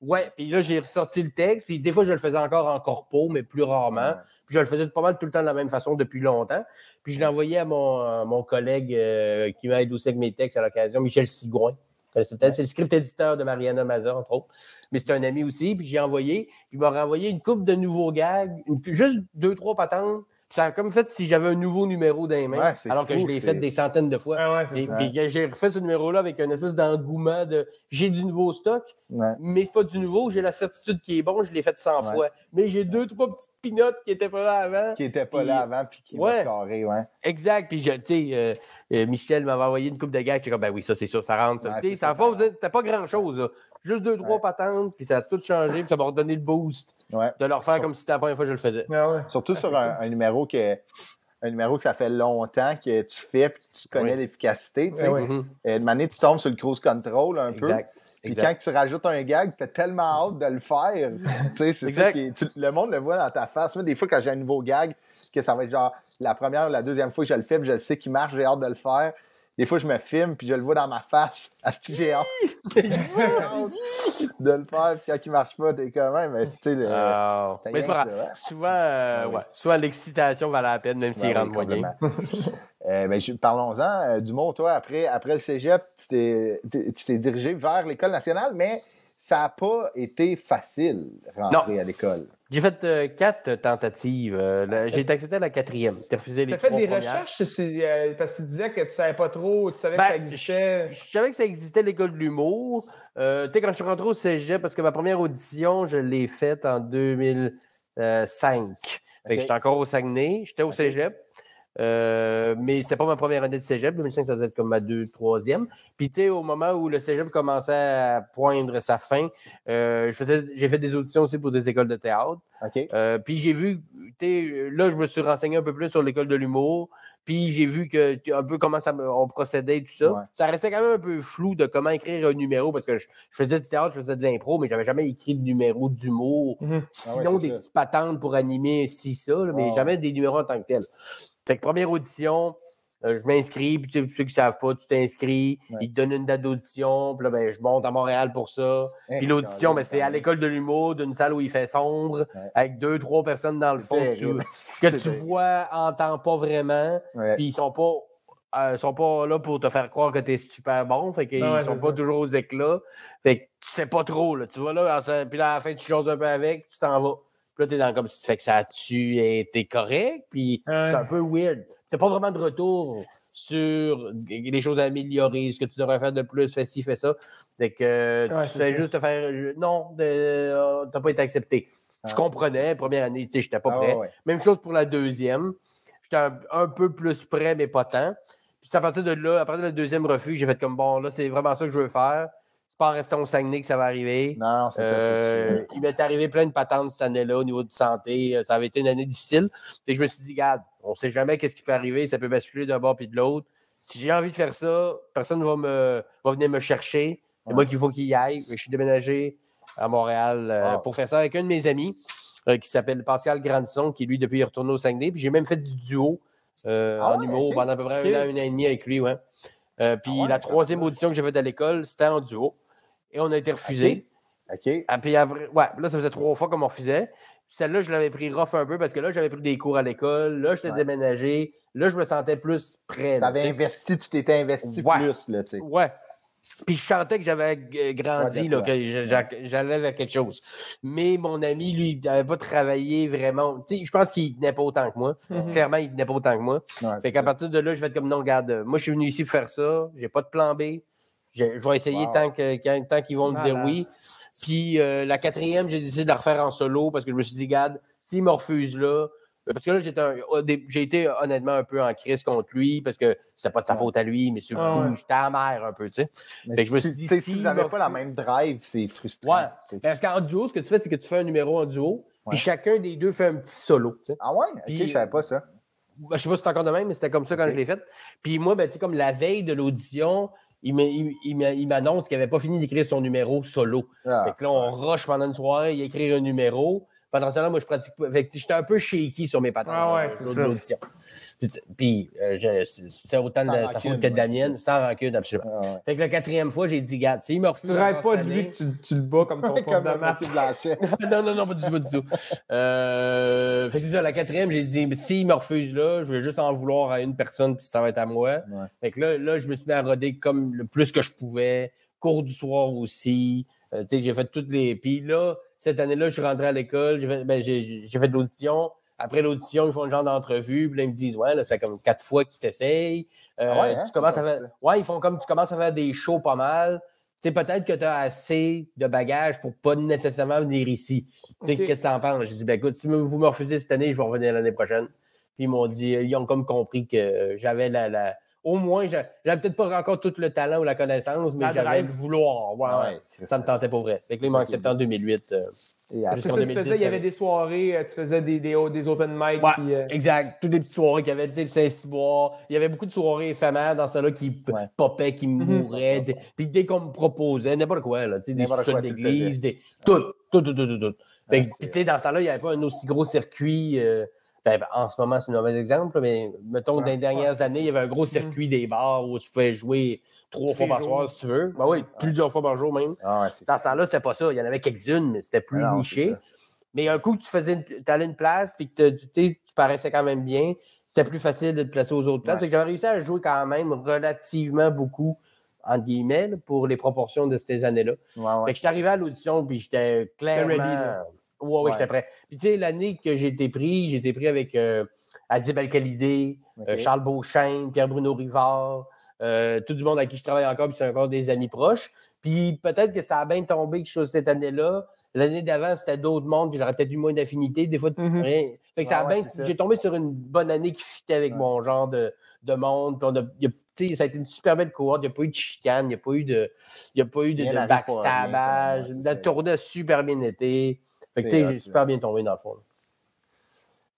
Ouais, puis là, j'ai ressorti le texte, puis des fois, je le faisais encore en corpo, mais plus rarement. Ouais. Puis je le faisais pas mal tout le temps de la même façon depuis longtemps. Puis je l'ai envoyé à mon, à mon collègue euh, qui m'aide aussi avec mes textes à l'occasion, Michel Sigouin. C'est le script éditeur de Mariana Maza, entre autres. Mais c'est un ami aussi. Puis j'ai envoyé. Puis il m'a renvoyé une coupe de nouveaux gags, une- juste deux, trois patentes. Ça a comme fait si j'avais un nouveau numéro dans les mains, Ouais, alors que je l'ai fait des centaines de fois. Ah ouais, Et ça. puis que j'ai refait ce numéro-là avec un espèce d'engouement de j'ai du nouveau stock, Ouais. mais c'est pas du nouveau, j'ai la certitude qu'il est bon, je l'ai fait 100 Ouais. fois. Mais j'ai deux, trois petites pinottes qui étaient pas là avant. Qui était pas là avant, puis qui Ouais. carré, ouais. Exact. Puis, je- tu sais, euh, euh, Michel m'avait envoyé une coupe de gars. J'étais comme, ben oui, ça, c'est sûr, ça rentre. ça. Ouais, Tu sais, ça n'a pas, pas grand-chose. Juste deux, trois Ouais. patentes, puis ça a tout changé, puis ça m'a redonné le boost Ouais. de leur faire comme si c'était la première fois que je le faisais. Ah ouais. Surtout sur un, un numéro que un numéro que ça fait longtemps que tu fais puis tu connais Oui. l'efficacité. tu sais. De manière, tu tombes sur le cruise control un peu. Exact. Puis Exact. quand tu rajoutes un gag, tu as tellement hâte de le faire. *laughs* tu sais, c'est ça qui est- tu- le monde le voit dans ta face. Moi, des fois, quand j'ai un nouveau gag, que ça va être genre la première ou la deuxième fois que je le fais, puis je sais qu'il marche, j'ai hâte de le faire. Des fois, je me filme, puis je le vois dans ma face. Hâte. J'ai hâte *laughs* de le faire, puis quand il marche pas, t'es quand même. Mais, tu sais, le- Ah, mais c'est pas grave. ouais. Souvent, euh, Ah ouais, souvent l'excitation valait la peine, même s'il Ben rentre moyen. *laughs* Euh, ben, Parlons-en. Euh, Dumont, toi, après, après le cégep, tu t'es- t'es- tu t'es dirigé vers l'École nationale, mais ça n'a pas été facile rentrer à l'école. J'ai fait euh, quatre tentatives. Euh, la- J'ai été accepté à la quatrième. Refusé les T'as fait trois des premières. recherches? C'est, euh, parce que tu disais que tu savais pas trop, tu savais Ben, que ça existait. Je savais que ça existait l'école de l'humour. Euh, tu sais, quand je suis rentré au cégep, parce que ma première audition, je l'ai faite en 2005. Fait que Ok. j'étais encore au Saguenay, j'étais au Ok. cégep. Euh, mais c'était pas ma première année de cégep. 2005, ça devait être comme ma deux, troisième. Puis, tu sais, au moment où le cégep commençait à poindre sa fin, euh, j'ai fait des auditions aussi pour des écoles de théâtre. Euh, puis j'ai vu, tu sais, là, je me suis renseigné un peu plus sur l'école de l'humour. Puis j'ai vu que un peu comment ça, me- on procédait et tout ça. Ouais. Ça restait quand même un peu flou de comment écrire un numéro parce que je, je faisais du théâtre, je faisais de l'impro, mais j'avais jamais écrit de numéro d'humour. Mhm. Sinon, c'est des ça. petites patentes pour animer ci, ça, là, mais Ouais, jamais des numéros en tant que tel. Fait que première audition, euh, je m'inscris, puis tu sais, pour ceux qui ne savent pas, tu t'inscris, Ouais. ils te donnent une date d'audition, puis là, ben, je monte à Montréal pour ça. Hein, Puis l'audition, ben, c'est à l'école de l'humour, d'une salle où il fait sombre, Ouais. avec deux, trois personnes dans le fond que tu, *laughs* que tu vois, entends pas vraiment, puis ils sont pas. euh, sont pas là pour te faire croire que tu es super bon, fait qu'ils Ouais, sont pas ça. toujours aux éclats. Fait que tu sais pas trop, là. Tu vois là, puis là, à la fin, tu choses un peu avec, tu t'en vas. Puis là, t'es dans comme si fait que ça tue et t'es correct, puis Ouais. c'est un peu weird. T'as pas vraiment de retour sur les choses à améliorer, ce que tu devrais faire de plus, fais ci, fais ça. Fait que Ouais, tu ça. juste te faire. Non, de- euh, t'as pas été accepté. Je comprenais, première année, tu sais, j'étais pas Ah, prêt. ouais. Même chose pour la deuxième. J'étais un, un peu plus prêt, mais pas tant. Puis c'est à partir de là, à partir de la deuxième refus, j'ai fait comme bon, là, c'est vraiment ça que je veux faire. C'est pas en restant au Saguenay que ça va arriver. Non, c'est Euh, ça. il m'est arrivé plein de patentes cette année-là au niveau de santé. Euh, Ça avait été une année difficile. Que je me suis dit, regarde, on sait jamais qu'est-ce qui peut arriver. Ça peut basculer d'un bord puis de l'autre. Si j'ai envie de faire ça, personne ne va, me, va venir me chercher. C'est Ouais. moi qu'il faut qu'il y aille. Je suis déménagé à Montréal euh, Wow. pour faire ça avec un de mes amis euh, qui s'appelle Pascal Grandison, qui lui, depuis, est retourné au Saguenay. Puis j'ai même fait du duo euh, Ah en ouais, humour pendant à peu près un an, un an et demi avec lui. Ouais. Euh, puis Ah la troisième audition que j'ai faite à l'école, c'était en duo. Et on a été refusé. OK. Ah, puis après, ouais, là, ça faisait trois fois qu'on me refusait. Puis Celle-là, je l'avais pris rough un peu parce que là, j'avais pris des cours à l'école. Là, j'étais Ouais. déménagé. Là, je me sentais plus prêt. Tu avais investi, tu t'étais investi Ouais. plus, là, tu sais. Ouais. Puis je sentais que j'avais euh, grandi, là, que j'allais vers quelque chose. Mais mon ami, lui, il n'avait pas travaillé vraiment. Tu sais, je pense qu'il tenait pas autant que moi. Mhm. Clairement, il tenait pas autant que moi. Ouais, Fait c'est qu'à ça. partir de là, je vais être comme non, regarde, moi, je suis venu ici pour faire ça. J'ai pas de plan B. Je, je vais essayer Wow. tant quand- tant qu'ils vont me dire oui. Puis euh, la quatrième, j'ai décidé de la refaire en solo parce que je me suis dit, regarde, s'il me refuse là, euh, parce que là, j'ai été honnêtement un peu en crise contre lui parce que c'était pas de sa faute à lui, mais sur le Ah coup, ouais. j'étais amer un peu, tu sais. Mais Fait que je me si- suis dit, si si vous n'avez pas la même drive, c'est frustrant. Ouais. Parce qu'en duo, ce que tu fais, c'est que tu fais un numéro en duo, puis chacun des deux fait un petit solo. Ah ouais? OK, je savais pas ça. Ben, je sais pas si c'est encore de même, mais c'était comme ça quand je l'ai fait. Puis moi, ben, tu sais, comme la veille de l'audition, il m'a- il- il m'a- il m'annonce qu'il n'avait pas fini d'écrire son numéro solo. Ah, Fait que là, on rush pendant une soirée, il écrit un numéro. Pendant ce temps-là, moi, je pratique pas. Fait que j'étais un peu shaky sur mes patentes. Ah ouais, c'est ça. Puis, euh, c'est- autant Sans de sa faute que de la mienne, sans rancune, absolument. Ah ouais. Fait que la quatrième fois, j'ai dit, garde, s'il me refuse. Tu rêves pas de lui que tu, tu le bats comme ton *laughs* Comme de maths. M. Blanchet. *laughs* non, non, non, pas du tout, pas du tout. Euh, fait que c'est ça, la quatrième, j'ai dit, mais s'il me refuse là, je vais juste en vouloir à une personne, puis ça va être à moi. Ouais. Fait que là, là, je me suis mis à roder comme le plus que je pouvais. Cours du soir aussi. Euh, tu sais, j'ai fait toutes les. Puis là, cette année-là, je suis rentré à l'école, j'ai fait, ben, fait de l'audition. Après l'audition, ils font un genre d'entrevue, puis là, ils me disent Ouais, là, ça fait comme quatre fois qu'ils t'essayent. Euh, Ah ouais, hein? tu commences à faire. Ouais, ils font comme tu commences à faire des shows pas mal. Tu sais, peut-être que tu as assez de bagages pour pas nécessairement venir ici. Tu sais, qu'est-ce que t'en penses? J'ai dit, ben écoute, si vous me refusez cette année, je vais revenir l'année prochaine. Puis ils m'ont dit, ils ont comme compris que j'avais la. la- Au moins, j'a- j'avais peut-être pas encore tout le talent ou la connaissance, mais j'avais le vouloir. Ouais, Ah ouais. ouais. Ça me tentait pas vrai. Fait que là, ça est accepté en 2008. euh, Et après- C'est Jusqu'en ça, tu 2010, faisais, il y avait ça- des soirées, euh, tu faisais des, des, des open mic. Ouais, puis, euh, exact. Toutes les petites soirées qu'il y avait, tu sais, le Saint-Cyboire. Il y avait beaucoup de soirées éphémères dans celle-là qui popaient, qui Mhm. mouraient. des- *laughs* Puis dès qu'on me proposait, n'importe quoi, là, tu sais, des le d'église, des... tout, tout, tout, tout, tout. tout. Fait que, Ouais, puis, tu sais, dans ce temps-là, il n'y avait pas un aussi gros circuit. euh, en ce moment, c'est un mauvais exemple, mais mettons, dans les dernières années, il y avait un gros circuit des bars où tu pouvais jouer trois fois par soir, si tu veux. Ben oui, plusieurs fois par jour même. Ah Dans ce temps-là, c'était pas ça. Il y en avait quelques-unes, mais c'était plus Ah niché. Mais un coup que tu faisais une, allais une place puis que tu sais, tu paraissais quand même bien, c'était plus facile de te placer aux autres places. Ouais. Que j'avais réussi à jouer quand même relativement beaucoup, entre guillemets, pour les proportions de ces années-là. Ouais, ouais. Fait que j'étais arrivé à l'audition puis j'étais clairement. Ouais, ouais, j'étais prêt. Puis tu sais, l'année que j'ai été pris, j'ai été pris avec euh, Adib Al-Khalidé, Ok. euh, Charles Beauchesne, Pierre-Bruno Rivard, euh, tout du monde avec qui je travaille encore, puis c'est encore des amis proches. Puis peut-être que ça a bien tombé que je suis cette année-là. L'année d'avant, c'était d'autres mondes que j'aurais peut-être eu moins d'affinité. Des fois, Mhm. rien. Fait que ça a Ouais, ouais, bien- j'ai tombé sur une bonne année qui fitait avec Ouais. mon genre de, de monde. Puis on a- y ça a été une super belle cohorte. Il n'y a pas eu de chicane, il n'y a pas eu de, il y a pas eu de, de backstabage. La tournée a super bien été. Fait que, ça. super bien tombé dans le fond.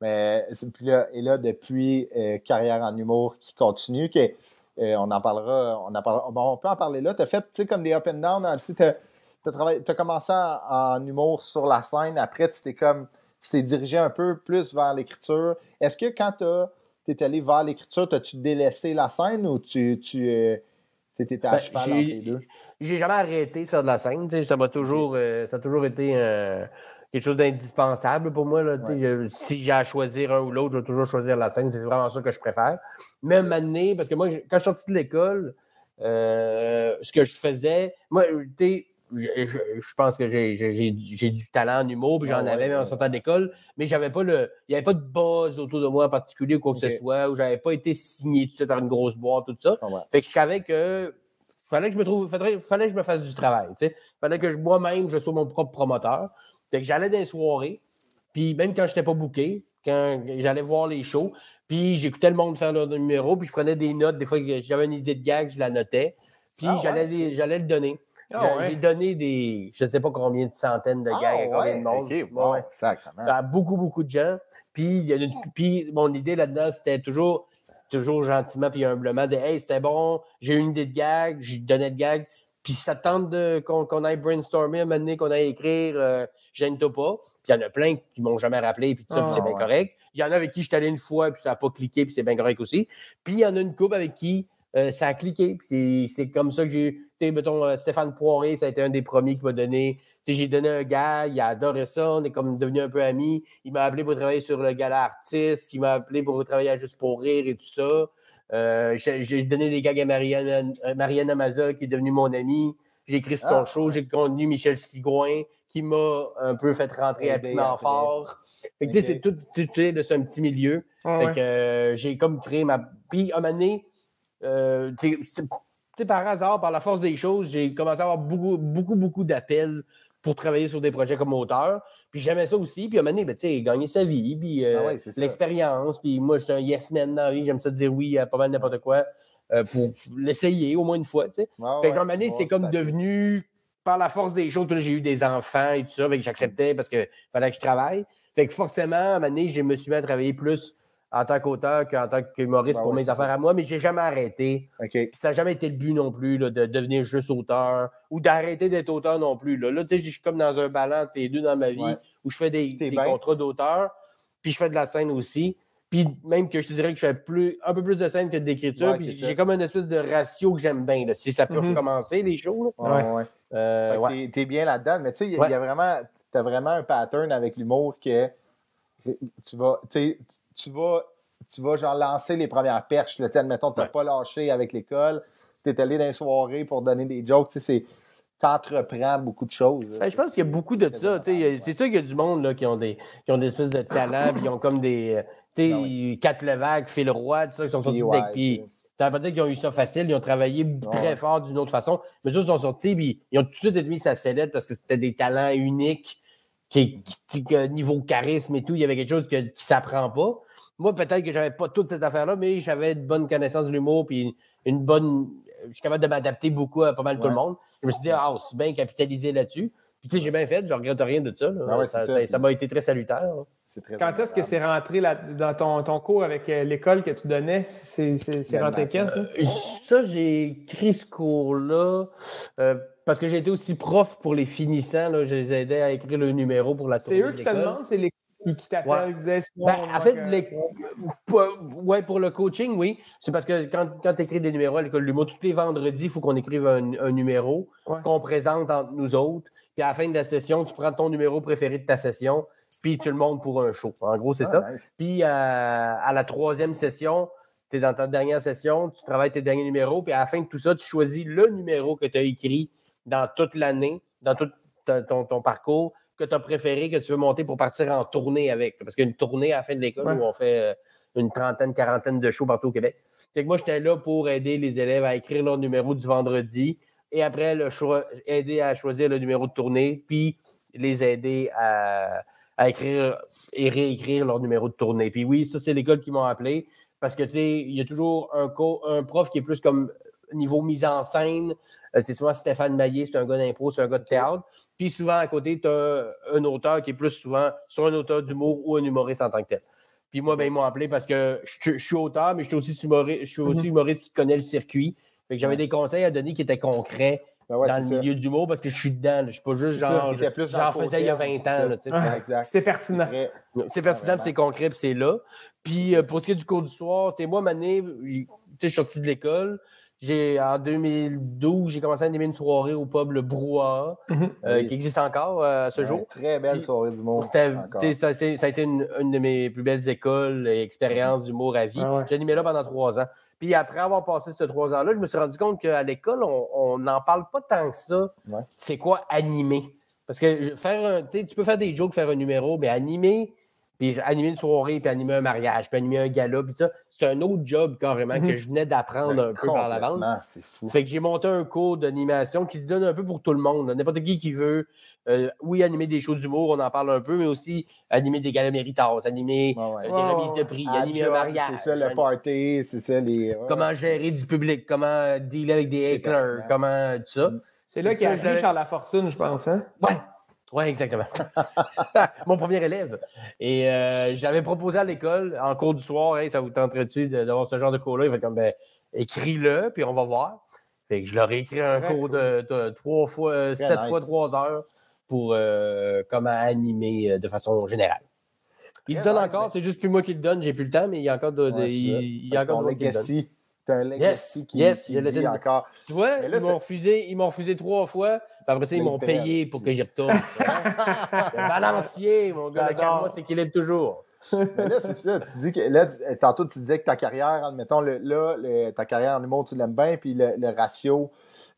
Mais puis là, et là, depuis euh, Carrière en humour qui continue, que, euh, on en parlera, on en parlera. Bon, on peut en parler là. Tu as fait, comme des up and down, hein, tu as, commencé en, en humour sur la scène. Après, tu t'es comme, tu t'es dirigé un peu plus vers l'écriture. Est-ce que quand tu es allé vers l'écriture, as-tu délaissé la scène ou tu, tu euh, étais à Ben, cheval entre les deux? J'ai jamais arrêté de faire de la scène. Ça m'a toujours, euh, ça a toujours été euh, quelque chose d'indispensable pour moi. Là, je- si j'ai à choisir un ou l'autre, je vais toujours choisir la scène. C'est vraiment ça que je préfère. Même année, parce que moi, quand je suis sorti de l'école, euh, ce que je faisais, moi, tu sais, je, je- je pense que j'ai- du talent en humour, puis Ah j'en ouais, avais même en ouais. sortant de l'école, mais j'avais pas le. Il n'y avait pas de buzz autour de moi en particulier ou quoi que ce soit, ou j'avais pas été signé tout de suite par une grosse boîte, tout ça. Ah ouais. Fait que je savais que fallait que je me trouve, faudrait- fallait que je me fasse du travail. Tu sais. Fallait que moi-même, je sois mon propre promoteur. Fait que j'allais dans les soirées, puis même quand je n'étais pas booké, quand j'allais voir les shows, puis j'écoutais le monde faire leur numéro, puis je prenais des notes. Des fois que j'avais une idée de gag, je la notais, puis Ah j'allais, j'allais le donner. Ah J'ai- ouais? Donné des, je ne sais pas combien de centaines de gags à Ah, combien ouais, de monde. bon, à beaucoup, beaucoup de gens. Puis, il y a une- puis mon idée là-dedans, c'était toujours, toujours gentiment puis humblement de Hey, c'était bon, j'ai une idée de gag, je donnais le gag. Puis, ça te tente qu'on aille brainstormer, un moment donné, qu'on aille écrire, euh, gêne-toi pas. Puis, il y en a plein qui m'ont jamais rappelé, puis tout ça, puis Ah, c'est bien ouais. correct. Il y en a avec qui je suis allé une fois, puis ça n'a pas cliqué, puis c'est bien correct aussi. Puis, il y en a une couple avec qui euh, ça a cliqué, puis c'est- c'est comme ça que j'ai. Tu sais, mettons, euh, Stéphane Poiré, ça a été un des premiers qui m'a donné tu sais, j'ai donné un gars, il a adoré ça, on est comme devenu un peu amis. Il m'a appelé pour travailler sur le gala artiste, il m'a appelé pour travailler à Juste pour rire et tout ça. Euh, j'ai donné des gags à Marianne, à Marianne Amaza, qui est devenue mon amie. J'ai écrit sur son Ah, show, j'ai connu Michel Sigouin, qui m'a un peu fait rentrer à Aidé Piment après. Fort. Fait que, Ok. c'est tout, tu sais, c'est un petit milieu. Ah Fait ouais. que euh, j'ai comme créé ma. Puis, à un moment donné, euh, par hasard, par la force des choses, j'ai commencé à avoir beaucoup, beaucoup, beaucoup d'appels pour travailler sur des projets comme auteur. Puis j'aimais ça aussi. Puis à un moment donné, ben, tu sais, gagner sa vie, puis euh, Ah ouais, l'expérience. Puis moi, j'étais un yes man dans la vie. J'aime ça dire oui à pas mal n'importe quoi euh, pour l'essayer au moins une fois. Ouais, Fait ouais. qu'à un moment donné, c'est comme ça- devenu, par la force des choses, j'ai eu des enfants et tout ça, fait que j'acceptais parce qu'il fallait que je travaille. Fait que forcément, à un moment donné, je me suis mis à travailler plus en tant qu'auteur qu'en tant qu'humoriste Ben pour mes affaires ça. à moi, mais j'ai jamais arrêté. Puis ça n'a jamais été le but non plus là, de devenir juste auteur ou d'arrêter d'être auteur non plus. Là, là tu sais, je suis comme dans un entre les deux dans ma vie Ouais. où je fais des, contrats d'auteur, puis je fais de la scène aussi. Puis même que je te dirais que je fais plus, un peu plus de scène que d'écriture. Ouais, puis j'ai comme une espèce de ratio que j'aime bien. là. Si ça peut Mhm. recommencer, les shows. Ouais. Euh, t'es- bien là-dedans, mais tu sais, il y a- Ouais. il y a vraiment, t'as vraiment un pattern avec l'humour que tu vas, tu sais, tu vas, tu vas genre lancer les premières perches. Là, Tu admettons, t'as Ouais. pas lâché avec l'école, t'es allé dans les soirées pour donner des jokes, tu t'entreprends beaucoup de choses. Ben, je pense qu'il y a beaucoup de ça. tu vraiment- C'est sûr qu'il y a du monde là, qui, ont des, qui ont des espèces de talents, puis ils ont comme des. euh, Tu sais, Kat Levac, Phil Roy, tout ça, qui sont sortis ouais, de- puis c'est- Ça veut pas dire qu'ils ont eu ça facile, ils ont travaillé très Ouais. fort d'une autre façon. Mais eux sont sortis, puis ils ont tout de suite été mis sa sellette parce que c'était des talents uniques, qui, qui- niveau charisme et tout, il y avait quelque chose que- qui ne s'apprend pas. Moi, peut-être que j'avais pas toute cette affaire-là, mais j'avais une bonne connaissance de l'humour, puis une bonne. Je suis capable de m'adapter beaucoup à pas mal tout Ouais. le monde. Je me suis dit, ah, c'est bien capitalisé là-dessus. Puis, tu sais, j'ai bien fait, je regrette rien de ça. là. Ah ouais, c'est ça ça. ça- ça m'a été très salutaire. là. c'est très Quand est-ce que c'est rentré là- dans ton, ton cours avec euh, l'école que tu donnais? C'est c'est- c'est rentré quand, ça? Euh, Ça, j'ai écrit ce cours-là euh, parce que j'ai été aussi prof pour les finissants. Là, je les aidais à écrire le numéro pour la C'est tournée eux de qui te demandent? C'est les qui, Ouais. Ben, en fait, euh, les- pas- ouais, pour le coaching, oui. C'est parce que quand, quand tu écris des numéros à l'école de l'humour, tous les vendredis, il faut qu'on écrive un, un numéro Ouais. qu'on présente entre nous autres. Puis à la fin de la session, tu prends ton numéro préféré de ta session, puis tu le montes pour un show. En gros, c'est Ah, ça. nice. Puis euh, à la troisième session, tu es dans ta dernière session, tu travailles tes derniers numéros, puis à la fin de tout ça, tu choisis le numéro que tu as écrit dans toute l'année, dans tout ton, ton parcours, que tu as préféré, que tu veux monter pour partir en tournée avec? Parce qu'il y a une tournée à la fin de l'école Ouais. où on fait euh, une trentaine, quarantaine de shows partout au Québec. Fait que moi, j'étais là pour aider les élèves à écrire leur numéro du vendredi et après, le choix, aider à choisir le numéro de tournée, puis les aider à, à écrire et réécrire leur numéro de tournée. Puis oui, ça, c'est l'école qui m'ont appelé parce que, tu sais, il y a toujours un, co- un prof qui est plus comme niveau mise en scène. Euh, c'est souvent Stéphane Maillé, c'est un gars d'impro, c'est un gars de théâtre. Puis souvent, à côté, tu as un auteur qui est plus souvent soit un auteur d'humour ou un humoriste en tant que tel. Puis moi, ben, ils m'ont appelé parce que je, je suis auteur, mais je suis aussi humoriste, je suis aussi humoriste qui connaît le circuit. Fait que j'avais des conseils à donner qui étaient concrets Ben ouais, dans le ça. milieu de l'humour parce que je suis dedans. là. Je suis pas juste genre. J'en faisais il y a court 20 terme, ans. exact. C'est pertinent. C'est pertinent, puis c'est concret, puis c'est là. Puis euh, pour ce qui est du cours du soir, moi, Mané, j'ai- tu sais, je suis sorti de l'école. J'ai, en 2012, j'ai commencé à animer une soirée au pub Le Brouhaha, Mhm. euh, Oui. qui existe encore euh, à ce Ouais, jour. Très belle soirée d'humour. Ça, ça a été une, une de mes plus belles écoles et expériences d'humour à vie. Ah ouais. J'ai animé là pendant trois ans. Puis après avoir passé ces trois ans-là, je me suis rendu compte qu'à l'école, on- n'en parle pas tant que ça. Ouais. C'est quoi animer? Parce que faire un, tu peux faire des jokes, faire un numéro, mais animer, puis animer une soirée, puis animer un mariage, puis animer un gala, puis ça, c'est un autre job carrément que Mhm. je venais d'apprendre un peu par la bande. C'est fou. Fait que j'ai monté un cours d'animation qui se donne un peu pour tout le monde. N'importe qui qui veut, euh, oui, animer des shows d'humour, on en parle un peu, mais aussi animer des galas méritas, animer ouais. euh, des remises de prix, À animer un mariage. C'est ça, le party, c'est ça, les. ouais, Comment gérer du public, comment dealer avec des hecklers, comment tout ça. C'est là qu'il a appris Charles Lafortune, je pense. Hein? Ouais, ouais, exactement. *laughs* Mon premier élève. Et euh, j'avais proposé à l'école, en cours du soir, Hey, ça vous tenterait-tu de- d'avoir ce genre de cours-là? Il fait comme, ben, écris-le, puis on va voir. Fait que je leur ai écrit un Très cours de, de trois fois, euh, sept nice. fois trois heures pour euh, comment animer de façon générale. Il se donne nice, encore, c'est juste plus moi qui le donne, j'ai plus le temps, mais il y a encore de, de- Ouais, il, il y a encore legacy. T'as un legacy qui, yes, qui je vit sais. encore. Tu vois, là, ils m'ont refusé, ils m'ont refusé trois fois. Puis après ça, ils m'ont payé pour que j'y retourne. *laughs* Le balancier, mon gars, le karma s'équilibre toujours. Mais là, c'est ça. Tu dis que là, tu- tantôt, tu disais que ta carrière, admettons, le, là, le- ta carrière en humour, tu l'aimes bien, puis le, le ratio,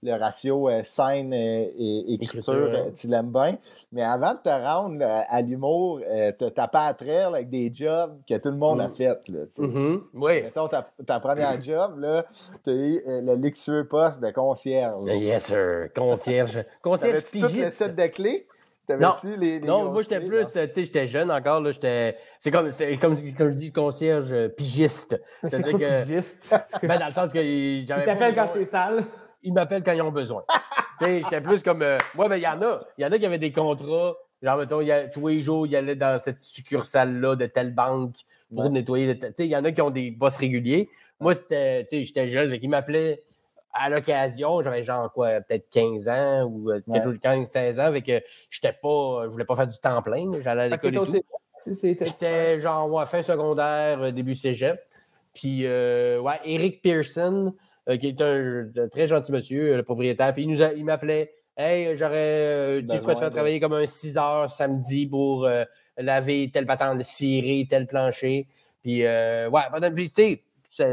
le ratio euh, scène et, et écriture, Écriture, hein. euh, tu l'aimes bien. Mais avant de te rendre là, à l'humour, euh, t'as tapé à traire avec des jobs que tout le monde a Mm. fait. Là, tu sais. Mhm, Oui. Mettons, ta, ta première *clears throat* job, là, t'as eu euh, le luxueux poste de concierge. Yes, sir. Concierge. Concierge T'avais-tu tout le pigiste. set de clés? T'avais-tu les, les Non, moi, j'étais plus, euh, tu sais, j'étais jeune encore, là, j'étais, c'est comme, comme, comme je dis, concierge euh, pigiste. C'est que- pigiste? *laughs* Ben, dans le sens que Il t'appelle quand c'est sale. ils m'appellent quand ils ont besoin. *laughs* tu sais, j'étais plus comme. euh, moi, ben, il y en a. Il y en a qui avaient des contrats. Genre, mettons, il y a- tous les jours, ils allaient dans cette succursale-là de telle banque pour Ouais. nettoyer. Tu sais, il y en a qui ont des boss réguliers. Moi, c'était, tu sais, j'étais jeune. Fait qu'ils m'appelaient à l'occasion. J'avais genre, quoi, peut-être 15 ans ou euh, quelque Ouais. chose de 15, 16 ans. Fait que j'étais pas. Je voulais pas faire du temps plein. J'allais à l'école et tout. J'étais genre ouais, fin secondaire, euh, début cégep. Puis, euh, ouais, Eric Pearson, euh, qui est un, un très gentil monsieur, euh, le propriétaire, puis il nous a- il m'appelait Hey, j'aurais. euh, tu sais, je pourrais te faire travailler comme un 6 heures samedi pour euh, laver telle patente, cirer tel plancher. Puis, euh, ouais, pendant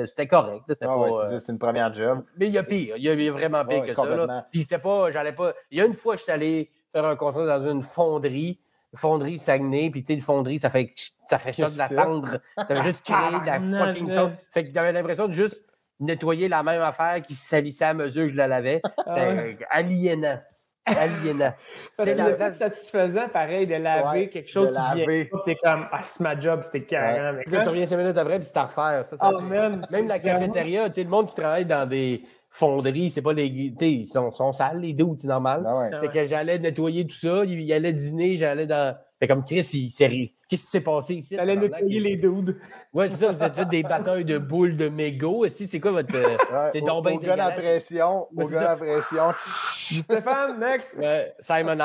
c'était correct. c'était Ah ouais, euh, c'est une première job. mais il y a pire. Il y a, il y a vraiment pire Ouais, que ça. Puis c'était pas, j'allais pas. Il y a une fois que j'étais allé faire un contrat dans une fonderie, fonderie Saguenay, puis tu sais, une fonderie, ça fait, ça fait ça de la cendre. Ça fait juste créer de la *laughs* fucking cendre. Fait que j'avais l'impression de juste nettoyer la même affaire qui se salissait à mesure que je la lavais. C'était Ah ouais. aliénant. Aliénant. Parce que la satisfaisant, pareil, de laver Ouais, quelque chose de qui vient t'es comme, ah, c'est ma job, c'était carré. mais Puis là, tu quand- reviens cinq minutes après, puis c'est à refaire. Ça, ça Ah, man, Même la vraiment- cafétéria, tu sais, le monde qui travaille dans des fonderies, c'est pas les. Tu sais, ils sont, sont sales, les deux, c'est normal. Ouais. Ah Fait ouais. que j'allais nettoyer tout ça, il, il allait dîner, j'allais dans. Fait comme Chris, il s'est ri. Qu'est-ce qui s'est passé ici? T'allais nettoyer les dudes. Ouais, c'est ça, vous êtes tous des batailles de boules de mégots. Si, c'est quoi votre. euh, Ouais, C'est bien au gars la pression, Ouais, au gars la pression. Stéphane, next. euh, Simon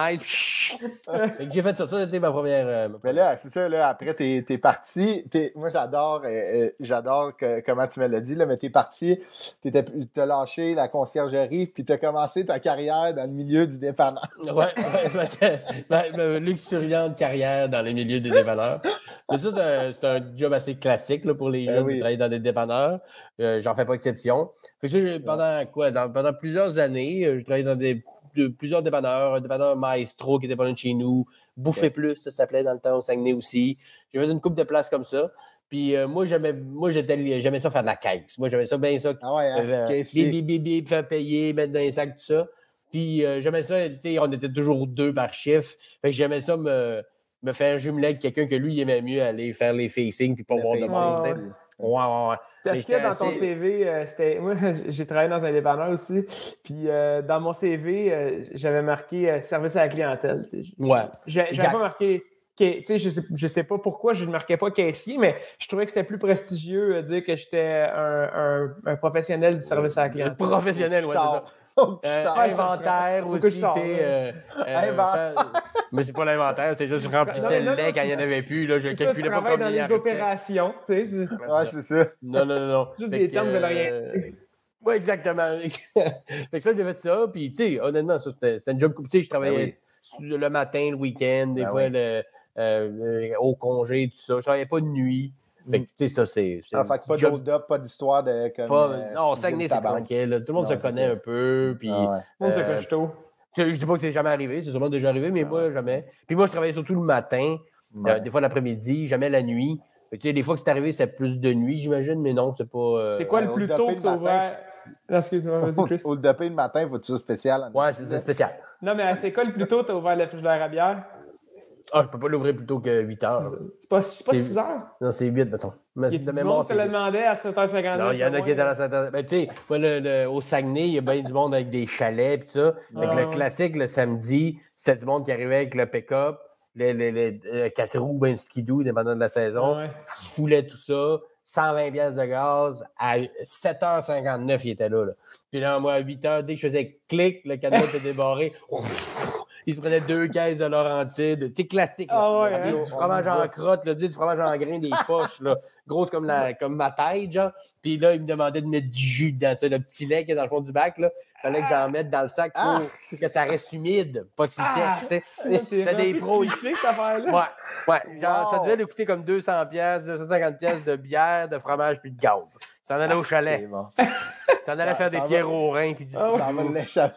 que j'ai fait ça, ça c'était ma première. euh, ma Mais première- là, c'est ça, là, après, t'es es parti. T'es- moi, j'adore euh, euh, j'adore que- comment tu me l'as dit, là, mais t'es parti, t'étais- t'as lâché la conciergerie, puis t'as commencé ta carrière dans le milieu du dépanneur. Ouais, ouais, ma, *laughs* ma- ma luxuriante carrière dans les milieux des *laughs* dépanneurs. C'est un, job assez classique là, pour les Ben jeunes oui. qui travaillent dans des dépanneurs. Euh, J'en fais pas exception. Fait que ça, pendant quoi? dans- pendant plusieurs années, euh, j'ai travaillé dans des, de- plusieurs dépanneurs. Un dépanneur Maestro qui était pas loin de chez nous. Bouffer plus, ça s'appelait dans le temps au Saguenay aussi. J'ai fait une coupe de places comme ça. Puis euh, moi, j'aimais moi, j'étais- j'aimais ça faire de la caisse. Moi, j'aimais ça bien ça. Ah ouais, hein, Euh, bip, bip, bip, bip, faire payer, mettre dans les sacs, tout ça. Puis euh, j'aimais ça, on était toujours deux par chiffre. Fait que j'aimais ça me, me faire jumeler avec quelqu'un que lui, il aimait mieux aller faire les facing puis pas Le voir de monde. tu sais. ouais. Ouais, ouais, ouais. Est-ce J'étais que dans ton CV, euh, c'était. Moi, *laughs* j'ai travaillé dans un dépanneur aussi. Puis euh, dans mon CV, euh, j'avais marqué service à la clientèle. tu sais. Ouais. J'avais pas marqué. que- tu sais, je sais, je sais pas pourquoi je ne marquais pas caissier, mais je trouvais que c'était plus prestigieux de dire que j'étais un, un- un professionnel du service à la clientèle. Professionnel, ouais. Euh, inventaire aussi, de euh, euh, Inventaire. faire- Mais c'est pas l'inventaire, c'est juste je remplissais le lait quand il n'y en avait plus. Là, je C'est ça, tu calculais pas combien dans il en les restait. opérations. tu sais, Ouais, c'est ça. Non, non, non, non. Juste Fait des termes veulent rien euh, Oui, exactement. *laughs* fait que ça, j'ai fait ça. Puis, tu sais, honnêtement, ça, c'était c'était un job. Tu sais, je travaillais le matin, le week-end, des Ben fois oui. le, euh, le- au congé, tout ça. Je travaillais pas de nuit. Fait que, tu sais, ça, c'est. Ah, fait que pas d'hold-up, pas d'histoire de. Comme, pas- euh, non, Saguenay, c'est tranquille. Tout le monde Non, se c'est connaît ça. un peu. Puis, Ah ouais. Tout le monde se Euh, couche tôt. Je dis pas que c'est jamais arrivé, c'est sûrement déjà arrivé, mais moi, jamais. Puis moi, je travaillais surtout le matin, euh, des fois l'après-midi, jamais la nuit. Fait que, tu sais, des fois que c'est arrivé, c'était plus de nuit, j'imagine, mais non, c'est pas. euh, C'est quoi le plus tôt que tu as ouvert? Excuse-moi, vas-y, Chris. Au le matin, faut-tu ça spécial? Ouais, c'est spécial. Non, mais c'est quoi le plus tôt que tu as ouvert le frigidaire à bière? Ah, je peux pas l'ouvrir plus tôt que 8 heures. C'est pas, c'est pas C'est- 6 heures. Non, c'est 8, mettons. Mais Il y a du monde qui le 8. demandait à 7h59. Non, il y en a qui étaient la Sainte- Ben, tu sais, au Saguenay, il y a bien du monde avec des chalets, puis ça. Fait que Ah, le classique, le samedi, c'était du monde qui arrivait avec le pick-up, le, le, le- le 4 roues, ben skidoo, dépendant de la saison. Ouais. foulait tout ça, 120 pièces de gaz. À 7h59, il était là. Puis là, moi, à 8h, dès que je faisais clic, le cadenas était débarré. Il se prenait deux caisses de Laurentide. Tu sais, classique. là. Ah ouais, hein? Du fromage en crotte, là, du fromage en grain, des poches, là, grosse comme, la, comme ma tête, genre. Puis là, il me demandait de mettre du jus dans ça, le petit lait qui est dans le fond du bac. Là. Il fallait que j'en mette dans le sac pour Ah! que ça reste humide, pas qu'il Ah, sèche. c'est C'était des pros. cette affaire-là. Ouais, ouais. Genre, ça devait lui coûter comme 200 pièces, 250 pièces de bière, de fromage puis de gaz. Ça en allait au C'est chalet. bon. *laughs* Ça en allait Ça- faire des pierres au rein puis du Ah *laughs* Ça va l'échapper.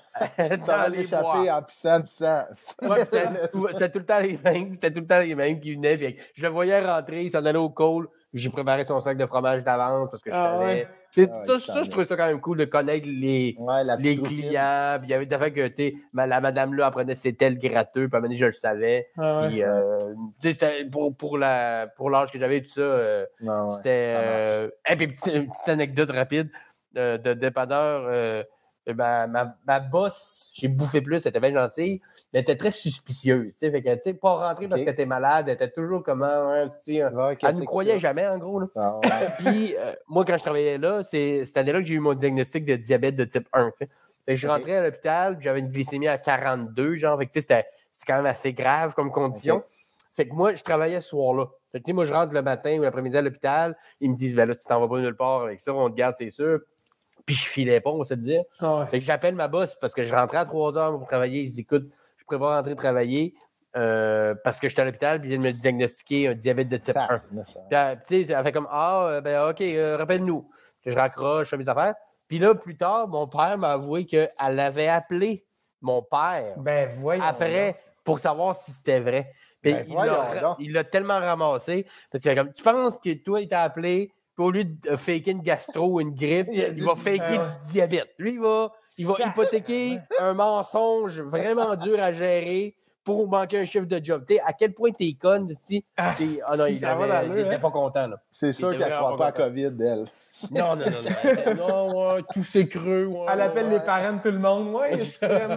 Ça va l'échapper en pissant du sang. Ouais, *laughs* C'était tout le temps les mêmes, c'était tout le temps les mêmes qui venaient. je le voyais rentrer, il s'en allait au call. J'ai préparé son sac de fromage d'avance parce que je Ah savais. C'est- Ah ça, je trouvais ça quand même cool de connaître les, Ouais, les clients. Puis il y avait des fois que, tu sais, la madame là, elle prenait ses tels gratteux, puis à un moment donné, je le savais. Ah ouais. Puis, euh, c'était pour, pour, la, pour l'âge que j'avais et tout ça, euh, ouais. c'était. Euh, et puis, petite, une petite anecdote rapide euh, de dépanneur. euh, ma, ma, ma boss, j'ai bouffé plus, elle était bien gentille, elle était très suspicieuse. Fait que, tu sais, pas rentrer parce que t'es malade, elle était toujours hein, sais, Ouais, qu'est-ce elle ne croyait jamais, en gros. Là. Ah, ouais. *laughs* Puis, euh, moi, quand je travaillais là, c'est cette année-là que j'ai eu mon diagnostic de diabète de type 1. tu sais. Fait que je rentrais à l'hôpital, j'avais une glycémie à 42, genre. Fait que, c'était c'est quand même assez grave comme condition. Fait que moi, je travaillais ce soir-là. Fait que, moi, je rentre le matin ou l'après-midi à l'hôpital. Ils me disent, ben là, tu t'en vas pas nulle part avec ça, on te garde, c'est sûr. Puis je filais pas, on va se dire. Ah ouais. Fait que j'appelle ma boss parce que je rentrais à 3 heures pour travailler. Il se dit, écoute, je pourrais pas rentrer travailler euh, parce que j'étais à l'hôpital, puis ils viennent me diagnostiquer un diabète de type 1. Tac, Puis, elle- tu sais, elle fait comme Ah, euh, ben OK, euh, rappelle-nous. Que je raccroche, je fais mes affaires. Puis là, plus tard, mon père m'a avoué qu'elle avait appelé mon père Ben, voyons. après donc. pour savoir si c'était vrai. Puis Ben, il l'a- tellement ramassé. Parce qu'il a comme Tu penses que toi, il t'a appelé, puis au lieu de faker une gastro ou une grippe, Il va faker ouais. du diabète. Lui, il va, il va hypothéquer un mensonge vraiment *laughs* dur à gérer pour manquer un chiffre de job. Tu sais, à quel point t'es conne, si. Ah, T'es- Ah non, il, ça va avait- dans il l'allure, était hein? pas content. Là. C'est sûr qu'elle vraiment croit pas à COVID, elle. *laughs* Non, non, non. non. non, ouais, tout s'est creux. ouais, Elle appelle ouais. les parents de tout le monde. Ouais, *laughs* c'est vraiment.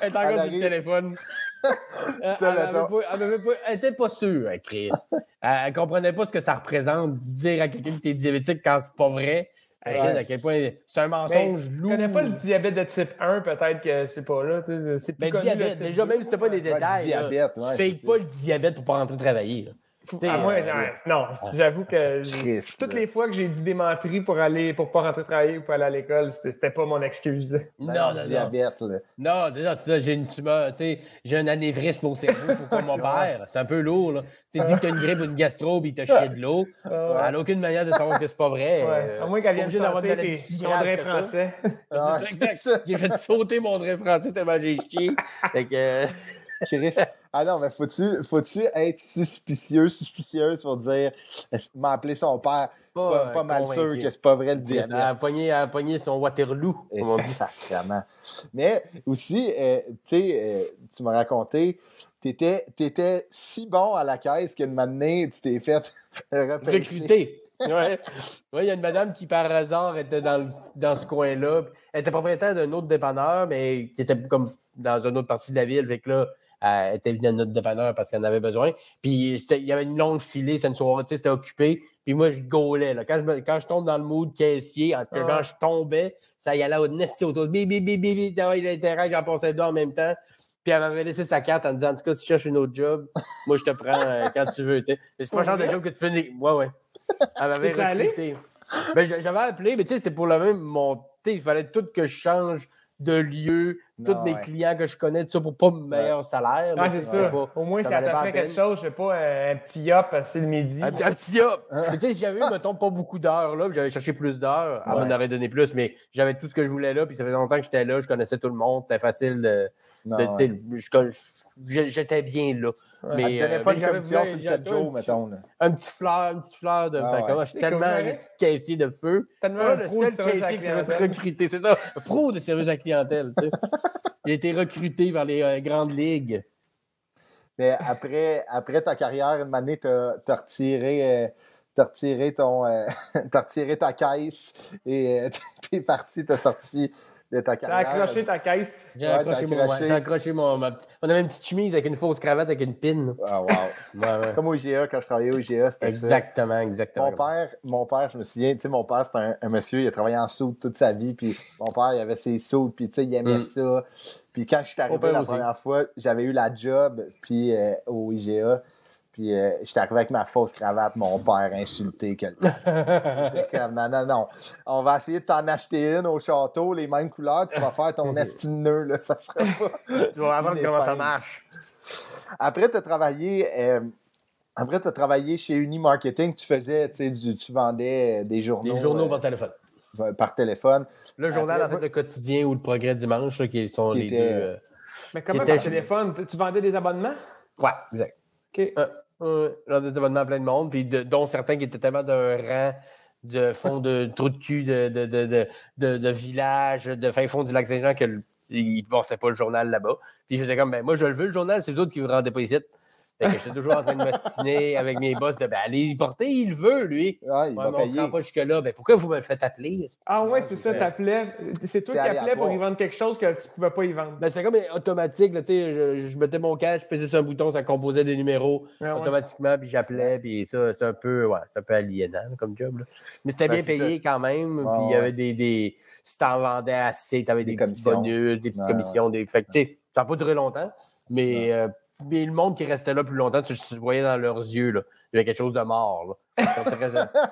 Elle est encore sur le téléphone. elle, mettons. pas- elle avait pas- elle était pas sûre, hein, Chris. elle, elle comprenait pas ce que ça représente, dire à quelqu'un que t'es diabétique quand c'est pas vrai. Ouais. à quel point c'est un Ben, mensonge tu lourd. connais pas le diabète de type 1, peut-être que c'est pas là. tu C'est Ben, le diabète, déjà, 2. même si t'as pas des détails, diabète, tu ouais, c'est pas le diabète pour pas rentrer travailler. là. Ah, moi, non, non, j'avoue que *laughs* Christ, toutes là. les fois que j'ai dit des menteries pour aller pour pas rentrer travailler ou pas aller à l'école, c'était pas mon excuse. Non, Ben, non, non. Diabète, là. Non, déjà, c'est ça, j'ai une tumeur, tu sais, j'ai un anévrisme au cerveau, faut qu'on *laughs* m'opère. C'est un peu lourd, là. Tu dis que t'as une grippe ou une gastro, puis t'as chié de l'eau. *laughs* Ah, Elle n'a aucune manière de savoir que c'est pas vrai. ouais. Euh, À moins qu'elle vienne d'avoir une si français. Ah. J'ai fait sauter mon drain français tellement j'ai chié. Fait que, euh, Chris. Ah non, mais faut-tu faut-tu être suspicieux, suspicieuse pour dire m'appeler son père? Pas, euh, pas mal sûr que c'est pas vrai le diabète. elle a pogné son Waterloo, comme on dit. Sacrément. Mais aussi, euh, tu sais, euh, tu m'as raconté, tu étais, si bon à la caisse qu'une matinée, tu t'es fait. *laughs* Recruté. Ouais. Ouais, il y a une madame qui, par hasard, était dans, le- dans ce coin-là. Elle était propriétaire d'un autre dépanneur, mais qui était comme dans une autre partie de la ville. Fait que là, elle était venue à notre dépanneur parce qu'elle en avait besoin. Puis il y avait une longue filée, c'était une soirée, c'était occupé. Puis moi, je gaulais. Là. Quand, je me- quand je tombe dans le mood caissier, en- Ah. quand je tombais, ça y allait au nesti autour. Bibi, bibi, bibi, l'intérêt, j'en passais deux en même temps. Puis elle m'avait laissé sa carte en disant En tout cas, si tu cherches une autre job, *laughs* moi, je te prends euh, quand tu veux. Mais c'est pas le genre de job que tu fais. né- Ouais, ouais. Elle m'avait recruté. Ben, j'a- j'avais appelé, mais tu sais, c'était pour le même monter. Il fallait tout que je change de lieu, tous Ah, mes ouais. clients que je connais, tout ça pour pas meilleur salaire. Ah, c'est ça. Au moins, ça t'offrait la quelque chose, je sais pas, un, un petit hop, c'est le midi. Un, petit hop. Tu sais, si j'avais eu, mettons, pas beaucoup d'heures, là, puis j'avais cherché plus d'heures, Ouais. m'en aurait donné plus, mais j'avais tout ce que je voulais là, puis ça faisait longtemps que j'étais là, je connaissais tout le monde, c'était facile de. Non, con- je- J'étais bien là. Mais, euh, pas une j'avais commission besoin- sur le j'avais 7 un jours, petit- mettons. là. Un petit fleur, une petite fleur de. Ah ouais. je suis tellement un petit caissier de feu. T'as Voilà un le seul caissier qui s'est recruter, c'est ça. Pro de service à clientèle. tu sais. *laughs* A été recruté par les euh, grandes ligues. Mais après, après ta carrière, une année, tu as, retiré. euh, T'as retiré, ton, euh, *laughs* t'as retiré ta caisse et euh, *laughs* t'es parti, t'as sorti de ta T'as accroché ta caisse. J'ai Ouais, accroché, mon, accroché. j'ai accroché mon. ma On avait une petite chemise avec une fausse cravate avec une pin. Ah, wow. Ouais, ouais. *laughs* Comme au IGA, quand je travaillais au IGA, c'était ça. Exactement, exactement. Mon père, mon père, je me souviens, tu sais, mon père, c'était un, un monsieur, il a travaillé en soude toute sa vie, puis mon père, il avait ses soudes, puis tu sais, il aimait Mm. ça. Puis quand je suis arrivé la aussi. première fois, j'avais eu la job, puis euh, au IGA, puis euh, j'étais arrivé avec ma fausse cravate, mon père insulté. Que... *laughs* J'étais comme, non, non, non, on va essayer de t'en acheter une au château, les mêmes couleurs, tu vas faire ton *laughs* esti de nœud, là, ça sera pas... Tu vas apprendre comment ça marche. Après, tu as travaillé. euh, après, tu travaillé chez Uni Marketing, tu faisais, tu sais, du- tu vendais euh, des journaux, Les journaux euh, par téléphone. par téléphone. Le journal, Après, en fait, le quotidien ou le progrès dimanche, là, qui sont Qui les était- deux. euh, Mais comment par téléphone? Tu- Tu vendais des abonnements? Ouais, exact. OK. Euh, abonnements à plein de monde, puis de- dont certains qui étaient tellement d'un rang de fond de *laughs* trou de cul de, de, de, de, village, de fin fond du lac Saint-Jean, qu'ils ne passaient pas le journal là-bas. Puis je faisais comme, ben moi, je le veux, le journal, c'est vous autres qui vous rendez pas ici. Fait que j'étais toujours en train de m'ostiner avec mes boss de, ben allez y porter, il le veut, lui. Ouais, il Ouais, va payer. pas jusque-là. Ben pourquoi vous me le faites appeler? Ah ouais, c'est ça, t'appelais. C'est toi qui appelais pour y vendre quelque chose que tu pouvais pas y vendre. Ben, c'est comme automatique, là, tu sais, je, je mettais mon cash, je pesais sur un bouton, ça composait des numéros Ah ouais. automatiquement, puis j'appelais, puis ça, c'est un peu, ouais, c'est un peu aliénant comme job. là. Mais c'était Ben, bien payé quand même, Ouais, puis il y avait des, des. Si t'en vendais assez, t'avais des, Des petits commissions. bonus, des petites Ouais, commissions, des. Fait que, ça n'a pas duré longtemps, mais, euh, mais le monde qui restait là plus longtemps, tu, tu le voyais dans leurs yeux, là. Il y avait quelque chose de mort, là.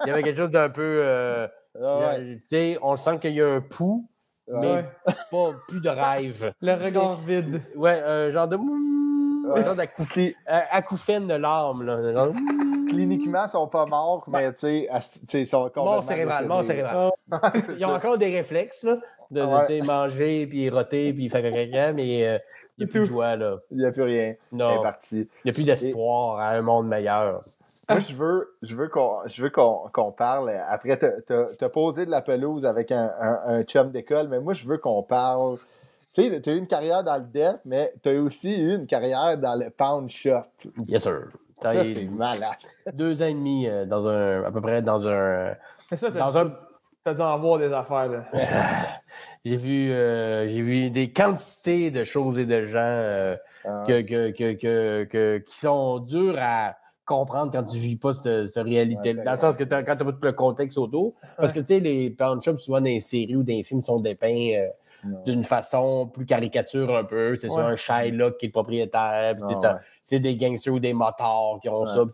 Il y avait quelque chose d'un peu. euh, Ah ouais, tu sais, on sent qu'il y a un pouls, mais Ouais. *laughs* pas plus de rêve. Le regard vide. Ouais, un genre de. Un Ouais. genre d'acou- Cli- euh, acouphène de l'âme, là. un genre de- Cliniquement, ils sont pas morts, mais tu sais, ils sont Mort complètement cérébrale, mort cérébrale. *laughs* C'est Ils ont encore des réflexes, là, de, manger, puis roter, puis faire mais euh, n'y a C'est plus de joie, là. Il n'y a plus rien. C'est Non, parti. il n'y a plus d'espoir à un monde meilleur. Moi, je veux, je veux qu'on je veux qu'on qu'on parle. Après, tu as, posé de la pelouse avec un, un, un chum d'école, mais moi, je veux qu'on parle. Tu sais, tu as eu une carrière dans le DEF, mais tu as aussi eu une carrière dans le Pound Shop. Yes, sir. Ça, c'est malade. deux ans et demi, euh, dans un, à peu près dans un. Mais ça, t'as Dans un t'as dû en voir des affaires, là. *laughs* J'ai vu, euh, j'ai vu des quantités de choses et de gens euh, Ah, que, que, que, qui sont durs à comprendre quand tu vis pas cette, cette réalité. Ouais, dans le sens que quand tu n'as pas tout le contexte autour. Parce que tu sais, les pawn shops, souvent dans les séries ou dans les films, sont dépeints euh, d'une façon plus caricature un peu. C'est ça, un Shylock qui est le propriétaire. Ah, c'est ouais. des gangsters ou des motards qui ont ça.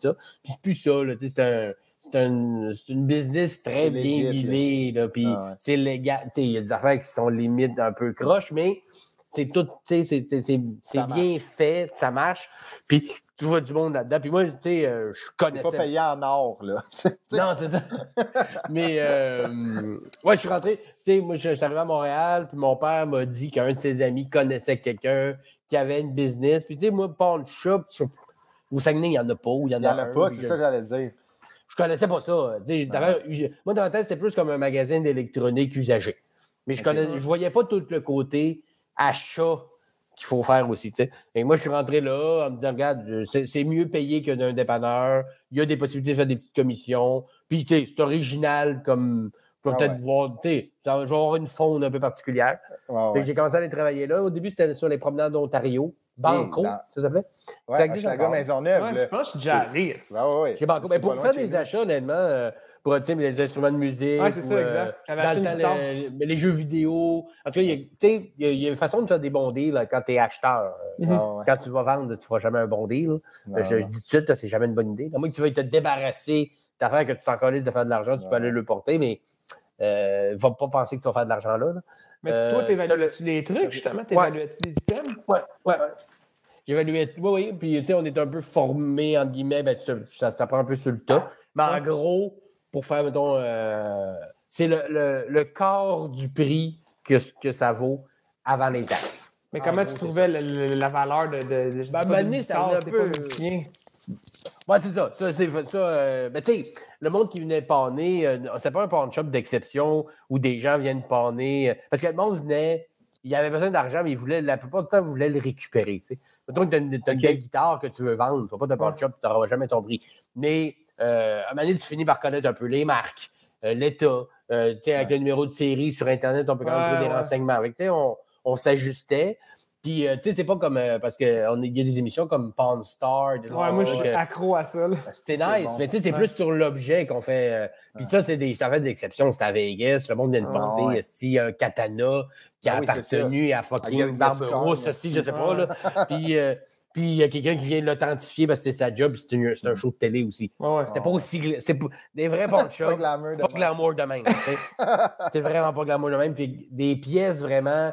Puis c'est plus ça. c'est un. C'est un- c'est une business très bien huilée, puis Ah c'est légal. Il y a des affaires qui sont limite un peu croches, mais c'est tout, tu sais, c'est- bien fait, ça marche. Puis tu vois du monde là-dedans. Puis moi, tu sais, euh, je connaissais. pas payé en or, là. *laughs* Non, c'est ça. *laughs* Mais, euh, ouais, je suis rentré. Tu sais, moi, je suis arrivé à Montréal, puis mon père m'a dit qu'un de ses amis connaissait quelqu'un qui avait une business. Puis, tu sais, moi, pawn shop, au Saguenay, il n'y en a pas, il y en a n'y en a un, pas, c'est ça que j'allais dire. Je connaissais pas ça. Sais, d'ailleurs, Moi, dans ma tête, c'était plus comme un magasin d'électronique usagé. Mais je je voyais pas tout le côté achat qu'il faut faire aussi. Et moi, je suis rentré là en me disant, regarde, euh, c'est mieux payé que d'un dépanneur. Il y a des possibilités de faire des petites commissions. Puis, c'est original comme. Je vais Ah peut-être ouais. voir, tu sais, je vais avoir une faune un peu particulière. Ouais. J'ai commencé à aller travailler là. Au début, c'était sur les promenades d'Ontario. Banco, dans- ça s'appelait? Hochelaga. Maisonneuve, Ouais, je pense que je suis déjà allé. Ouais, ouais, ouais. Chez Banco. Mais pour faire des achats, honnêtement, euh, pour tu sais, les instruments de musique, c'est ça, exact. Dans le temps, le- les jeux vidéo. En tout cas, il y, a- tu sais, il y a- il y a une façon de faire des bons deals là, quand tu es acheteur. *laughs* Quand tu vas vendre, tu ne feras jamais un bon deal. Non, je, dis tout de suite, c'est jamais une bonne idée. À moins que tu veuilles te débarrasser d'affaires que tu t'en de faire de l'argent, tu peux aller le porter, mais euh, va pas penser que tu vas faire de l'argent là. là. Mais Euh, toi, ça, t'évalues-tu des trucs, justement? T'évalues-tu des items? Ouais, ouais. J'évaluais. Oui, oui. Puis, tu sais, on est un peu formé, entre guillemets. Ben, ça, ça, prend un peu sur le tas. Mais en gros, pour faire, mettons, euh, c'est le, le, le quart du prix que, que ça vaut avant les taxes. Mais En comment gros, tu trouvais le- la valeur de. de, de Ben, pas un ça peu-. Ouais, c'est ça. Ça, c'est ça. euh, ben, tu sais, le monde qui venait panner, euh, c'était pas un pawn shop d'exception où des gens viennent panner. euh, parce que le monde venait, il avait besoin d'argent, mais il voulait, la plupart du temps, il voulait le récupérer. Tu sais. Mettons que tu as une, t'as une Ok. belle guitare que tu veux vendre, vas pas de pawn shop, tu n'auras jamais ton prix. Mais euh, à un moment donné, tu finis par connaître un peu les marques, l'État. tu sais, avec le numéro de série sur Internet, on peut quand même Ouais, trouver des ouais. renseignements. Avec, tu sais, on, on s'ajustait. Puis, euh, tu sais, c'est pas comme. euh, parce qu'il y a des émissions comme Pawn Star. des Ouais, moi, je suis euh, accro à ça. là. c'est C'est nice, bon. mais tu sais, c'est Ouais. plus sur l'objet qu'on fait. euh, Puis ça, c'est des, ça fait des exceptions. C'est à Vegas, le monde vient de Ah, porter ouais. esti, un katana qui a Ah oui, appartenu à fucking Gascogne, esti, je sais pas. Là. *laughs* Puis euh, puis il y a quelqu'un qui vient l'authentifier parce que c'est sa job, puis c'est un, c'est un show de télé aussi. Ouais, ouais. C'était pas aussi. C'est des vrais pawn *laughs* C'est pas shops. glamour C'est de pas même. glamour de même. *laughs* c'est vraiment pas glamour de même. Puis des pièces vraiment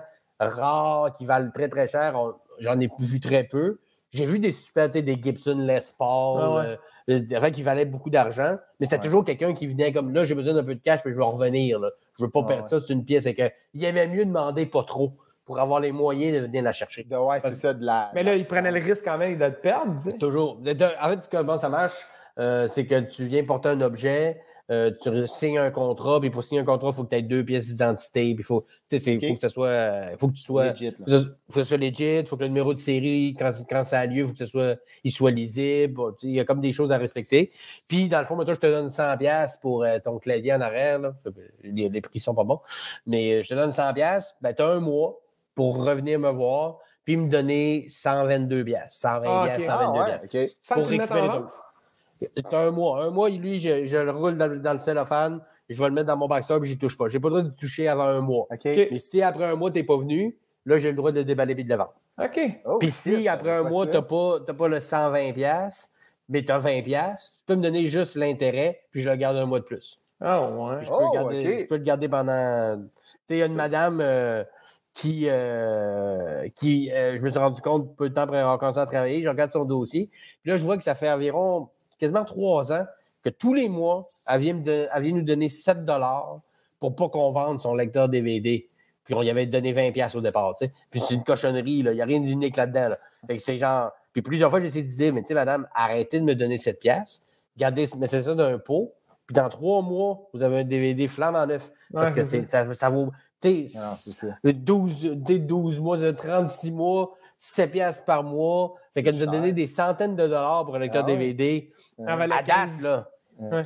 rares qui valent très très cher, j'en ai vu très peu. J'ai vu des super, tu sais, des Gibson Les Paul, Ah ouais. euh, des qui valaient beaucoup d'argent, mais c'était Ouais. toujours quelqu'un qui venait comme là, j'ai besoin d'un peu de cash, puis je veux revenir. Là. Je veux pas Ah perdre ouais. ça, c'est une pièce. Et que, il aimait mieux demander pas trop pour avoir les moyens de venir la chercher. De- ouais, c'est ça, de la. Mais là, ils prenaient le risque quand même de te perdre. tu sais. Toujours. De- de- En fait, comment ça marche? Euh, c'est que tu viens porter un objet, euh, tu signes un contrat, puis pour signer un contrat, il faut que tu aies deux pièces d'identité, puis il faut, faut que ça soit, euh, faut que tu sois, Legit, faut que ça- faut que ça soit legit, il faut que le numéro de série, quand, quand ça a lieu, il faut que ça soit, il soit lisible, il y a comme des choses à respecter. Puis, dans le fond, maintenant, je te donne 100$ piastres pour euh, ton clavier en arrière, là. Les, les prix sont pas bons, mais euh, je te donne 100$, piastres, ben, tu as un mois pour revenir me voir, puis me donner 122$, piastres, 120$, Ah, ok. piastres, Ah, 122$. ouais, piastres OK. Sans pour récupérer. T'as un mois. Un mois, lui, je, je le roule dans, dans le cellophane, je vais le mettre dans mon backstop et j'y touche pas. J'ai pas le droit de toucher avant un mois. OK. Mais si après un mois, t'es pas venu, là, j'ai le droit de le déballer et de le vendre. OK. Oh, Puis si après un mois, ça. t'as pas, t'as pas le 120$, piastres, mais t'as 20$, piastres, tu peux me donner juste l'intérêt, puis je le garde un mois de plus. Ah, ouais. Puis je, peux Oh, le garder, ok. je peux le garder pendant. Tu sais, il y a une madame euh, qui, euh, qui euh, je me suis rendu compte peu de temps après avoir commencé à travailler, je regarde son dossier. Puis là, je vois que ça fait environ quasiment trois ans que tous les mois, elle vient, elle nous donner 7 pour pas qu'on vende son lecteur DVD. Puis on y avait donné 20$ piastres au départ, tu sais. Puis c'est une cochonnerie, là. Il n'y a rien d'unique là-dedans. là. Fait que c'est genre. Puis plusieurs fois, j'ai essayé de dire, mais tu sais, madame, arrêtez de me donner 7 piastres. Gardez, mettez ça dans un pot. Puis dans trois mois, vous avez un DVD flamant neuf. Parce Ouais, que c'est c'est, ça, ça vaut. Tu sais, Non, c'est ça. 12, tu sais, 12 mois, ça fait 36 mois, 7 piastres par mois. Fait qu'elle nous a donné des centaines de dollars pour un lecteur Ah ouais. DVD. À date, 15. là.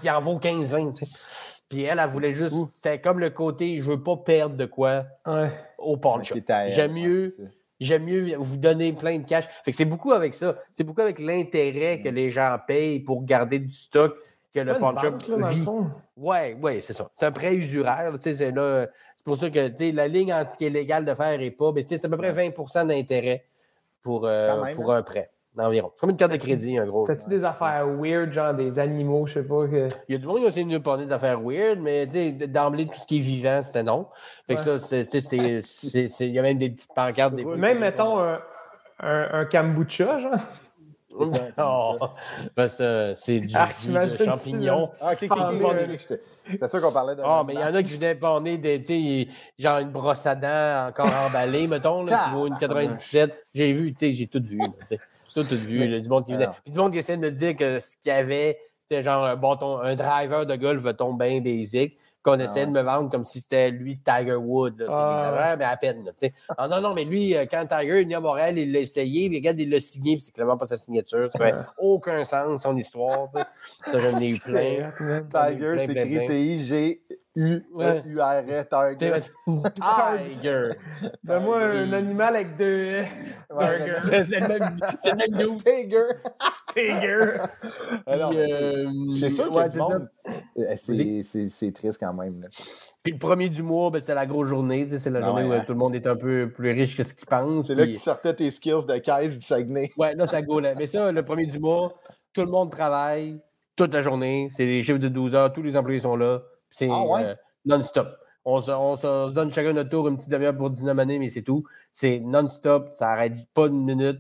Il en vaut 15-20. tu sais. Puis elle, elle voulait juste. C'était comme le côté, je veux pas perdre de quoi Ouais. au pawn shop. Qui est à elle, J'aime mieux. J'aime mieux vous donner plein de cash. Fait que c'est beaucoup avec ça. C'est beaucoup avec l'intérêt que les gens payent pour garder du stock que le le vit. Ouais, ouais, c'est ça. C'est un prêt usuraire. là, sais, C'est là, c'est pour ça que tu sais, la ligne entre ce qui est légal de faire et pas, mais tu sais, c'est à peu près 20% d'intérêt pour, euh, pour hein? un prêt. Environ. C'est comme une carte de crédit, en gros. T'as-tu des affaires weird, genre des animaux, je sais pas. Que... Il y a du monde qui a essayé de nous parler d'affaires weird, mais tu sais, d'emblée, tout ce qui est vivant, c'était non. Fait que Ouais. ça, c'était- *laughs* il y a même des petites pancartes. Des Même, mettons, un, un, un kombucha, genre. *laughs* Oh, *laughs* ben, ça, c'est du Ah, jus de champignons. Ah, ok, ok, Ah, euh, C'est sûr qu'on parlait de. Ah, mais il y en a qui venaient panner des, tu sais, genre une brosse à dents encore emballée, *laughs* mettons, là, qui vaut une 97. J'ai vu, tu sais, j'ai tout vu. là. Tout, tout vu. Mais- là, du monde qui venait. Puis du monde qui essaie de me dire que ce qu'il y avait, c'était genre un bâton, un driver de golf ton bien basic, qu'on essayait ouais. de me vendre comme si c'était lui Tiger Wood. Là, tu sais, Ah. mais à peine. là. Ah, non, non, mais lui, euh, quand Tiger est venu à Montréal, il l'a essayé, puis regarde, il l'a signé, puis c'est clairement pas sa signature. Ça fait aucun sens, son histoire. Ça, j'en ai eu *laughs* plein. Tiger, c'est écrit plein. T-I-G-U-U-R-E, Tiger. *laughs* Tiger. Donne-moi Ah, un animal avec deux Ouais, *laughs* C'est le même. Tiger. *laughs* tigers. Ah c'est- euh, C'est sûr que du monde. euh, c'est- C'est c'est triste quand même. là. Puis le premier du mois, ben, c'est la grosse journée. C'est la Ah journée ouais, où hein. tout le monde est un peu plus riche que ce qu'il pense. C'est là que tu sortais tes skills de caisse du Saguenay. Ouais, là, ça gaulait. Mais ça, le premier du mois, tout le monde travaille toute la journée. C'est des chiffres de 12 heures. Tous les employés sont là. C'est Ah ouais? euh, non-stop. On, se, on se- on se donne chacun notre tour, une petite demi-heure pour année, mais c'est tout. C'est non-stop. Ça n'arrête pas une minute.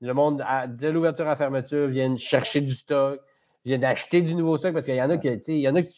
Le monde, à- dès l'ouverture à la fermeture, viennent chercher du stock, viennent acheter du nouveau stock parce qu'il y en a qui, tu sais, il y en a qui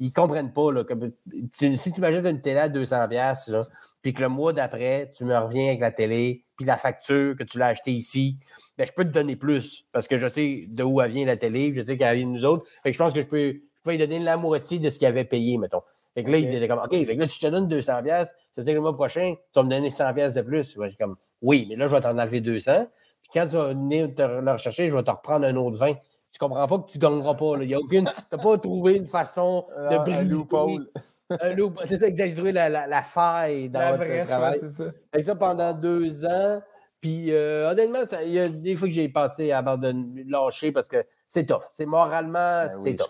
ils comprennent pas. Là, tu- si tu m'achètes une télé à 200$, piastres, là, puis que le mois d'après, tu me reviens avec la télé, puis la facture que tu l'as achetée ici, ben, je peux te donner plus parce que je sais de où elle vient la télé, je sais qu'elle vient de nous autres. Fait que je pense que je peux, peux lui donner la moitié de ce qu'il avait payé, mettons. Fait que là, il était comme, OK, fait que là, si je te donne 200$, piastres, ça veut dire que le mois prochain, tu vas me donner 100$ piastres de plus. Ouais, comme, oui, mais là, je vais t'en enlever 200. Puis quand tu vas venir te le rechercher, je vais te reprendre un autre 20. Tu comprends pas que tu gagneras pas. là. Il y a aucune. Tu n'as pas trouvé une façon de Ah, un briser. loophole. Un loop. C'est ça, trouvé la, la, la faille dans La votre vraie, travail. ça. Fait que ça pendant deux ans. Puis euh, honnêtement, il y a des fois que j'ai passé à abandonner, lâcher parce que c'est tough. C'est moralement, Ben c'est oui, tough.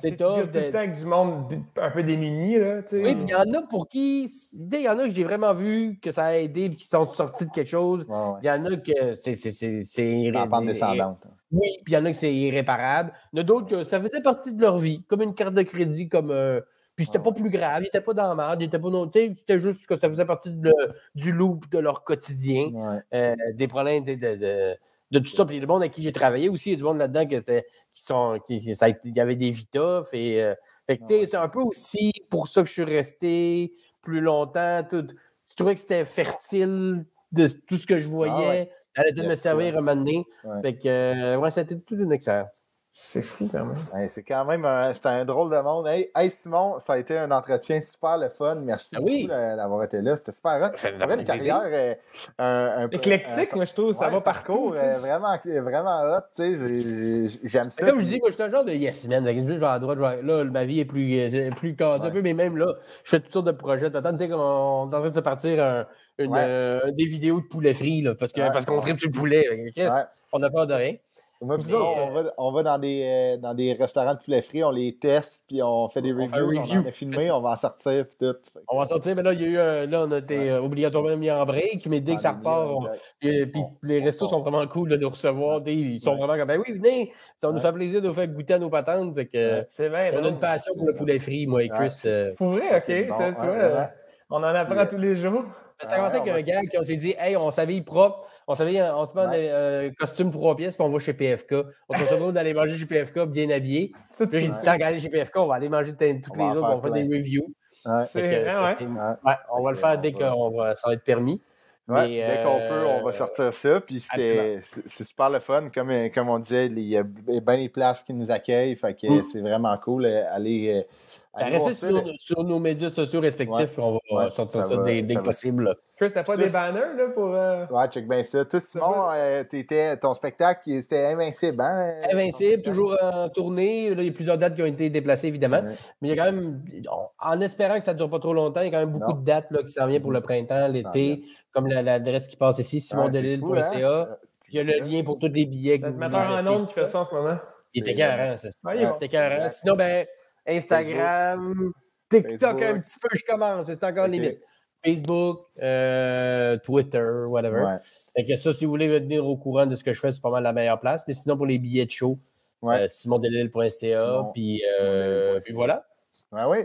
C'est deals tout le temps avec du monde un peu démuni, là, tu sais? Oui, puis il y en a pour qui. tu sais, Il y en a que j'ai vraiment vu que ça a aidé et qui sont sortis de quelque chose. Ouais, ouais. Il y en a que c'est. c'est- c'est- c'est En pente descendante. Oui, puis il y en a que c'est irréparable. Il y en a d'autres que ça faisait partie de leur vie, comme une carte de crédit, comme. euh, puis c'était pas plus grave, ils n'étaient pas dans la merde, ils n'étaient pas non. tu sais, C'était juste que ça faisait partie de le- du loop de leur quotidien. Ouais. Euh, des problèmes de, de, de, de tout ça. Puis le monde avec qui j'ai travaillé aussi, il y a du monde là-dedans que c'est- qui sont. Qui, ça il y avait des vitofs et. euh, fait que, c'est un peu aussi pour ça que je suis resté plus longtemps. Tout, je trouvais que c'était fertile de tout ce que je voyais. Ah ouais. Elle a de me servir ouais. un moment donné. Fait que, euh, ouais, c'était toute une expérience. C'est fou, quand même. Ouais, c'est quand même un, c'était un drôle de monde. Hey, hey, Simon, ça a été un entretien super le fun. Merci Ah oui. beaucoup euh, d'avoir été là. C'était super hot. Vrai, une carrière euh, un, un peu- Éclectique, moi, je trouve, ça ouais, va un partout. parcours tu sais. euh, vraiment, vraiment hot. J'aime ça. Comme je dis, moi, je suis un genre de yes man. Je vais à droite, je vais là, ma vie est plus, euh, plus cadrée un peu, mais même là, je fais toutes sortes de projets. T'attends, tu sais, comme on est en train de se partir un- une, Ouais. euh, des vidéos de poulet frit, là, parce que- Ouais. parce qu'on tripe sur le poulet. Ouais. On n'a peur de rien. Moi, autres, on, va, on va dans des, euh, dans des restaurants de poulet frit, on les teste, puis on fait des On reviews, fait on review. en a filmé, on va en sortir, puis tout. Fait On va sortir, mais là, il y a eu un- là, on a été euh, obligatoirement mis en break, mais dès que ça repart, on- Exact. et puis On- les restos on- sont vraiment cool de nous recevoir. Des- Ils sont Ouais. vraiment comme, ben oui, venez, ça va nous faire plaisir de vous faire goûter à nos patentes. Fait que, euh, C'est bien. on a une passion pour le poulet frit, moi et Chris. Ouais. euh, Pour vrai, OK. Bon, tu vois, euh, on en apprend tous les jours. Ça a commencé Ah, avec un gars qui s'est dit, hey, on s'habille propre, on s'habille, en- on se met en Ouais. euh, costume trois pièces, puis on va chez PFK. On trouve ça drôle d'aller manger chez PFK bien habillé. *laughs* Là, j'ai tu- dit, tant qu'à aller chez PFK, on va aller manger toutes On va les autres, faire on va faire des reviews. Ouais. Que, ça, ouais, on va le faire dès qu'on va, ça va être permis. Ouais, Mais, dès qu'on peut, on va euh, sortir ça. Puis c'était- c'est super le fun. Comme, euh, comme on disait, il y a bien les places qui nous accueillent. Fait que Mm. c'est vraiment cool. aller voir Restez sur, sur nos médias sociaux respectifs, Ouais. puis on va Ouais, sortir ça ça, va- dès, que possible. Chris, t'as pas Tous- des banners, là, pour... euh, Ouais, check bien ça. Toi, Simon, euh, t'étais- ton spectacle, c'était invincible, hein? Invincible, toujours en tournée. Là, il y a plusieurs dates qui ont été déplacées, évidemment. Mais il y a quand même, en espérant que ça ne dure pas trop longtemps, il y a quand même beaucoup Non. de dates là, qui s'en viennent pour le printemps, l'été, comme la- l'adresse qui passe ici, c'est fou, simondelille.ca. hein? Puis il y a le lien pour tous les billets. que Le metteur en ondes qui fait ça en ce moment. Il était C'est- carré, ça. Il était. Sinon, ben, Instagram, TikTok un petit peu, je commence, mais c'est encore limite. Facebook, euh, Twitter, whatever. Ouais. Fait que ça, si vous voulez venir au courant de ce que je fais, c'est pas mal la meilleure place. Mais sinon, pour les billets de show, Ouais. euh, simondelille.ca. Simon- Puis, euh, simondelille.ca. puis voilà. Ben oui.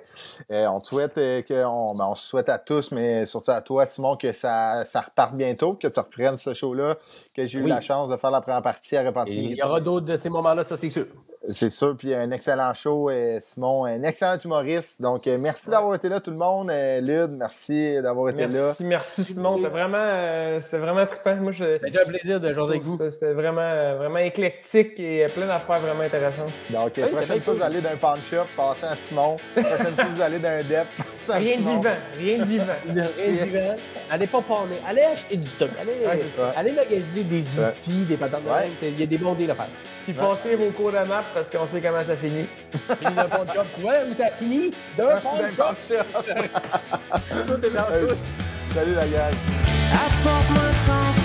Euh, on te souhaite euh, que on, ben, on se souhaite à tous, mais surtout à toi, Simon, que ça, ça reparte bientôt, que tu reprennes ce show-là, que j'ai eu Oui. la chance de faire la première partie à Repentir. il y aura d'autres de ces moments-là, ça c'est sûr. C'est sûr, puis un excellent show, euh, Simon, un excellent humoriste. Donc, euh, merci d'avoir été là, tout le monde. Euh, Lyd, merci d'avoir été là. Merci, merci Simon. C'était vraiment, euh, c'était vraiment trippant. Moi, je, C'était un plaisir de jaser avec vous. c'était vraiment, euh, vraiment éclectique et plein d'affaires vraiment intéressantes. Donc, euh, Oui, prochaine fois, vous allez d'un pawn shop, passez à Simon. prochaine fois, vous allez d'un dep, Rien de vivant, rien de vivant. Rien de vivant. Allez pas parler. Allez acheter du stock. Allez, Ouais, allez magasiner des Ouais. outils, des patentes de Ouais. même. Il y a des bons deals à faire. Puis passez vos cours de map parce qu'on sait comment ça finit. Fini d'un pawn shop. Tu vois où ça finit? D'un shop. *laughs* shop. Tout est dans tout. Salut la gang. Apporte-moi ton CV.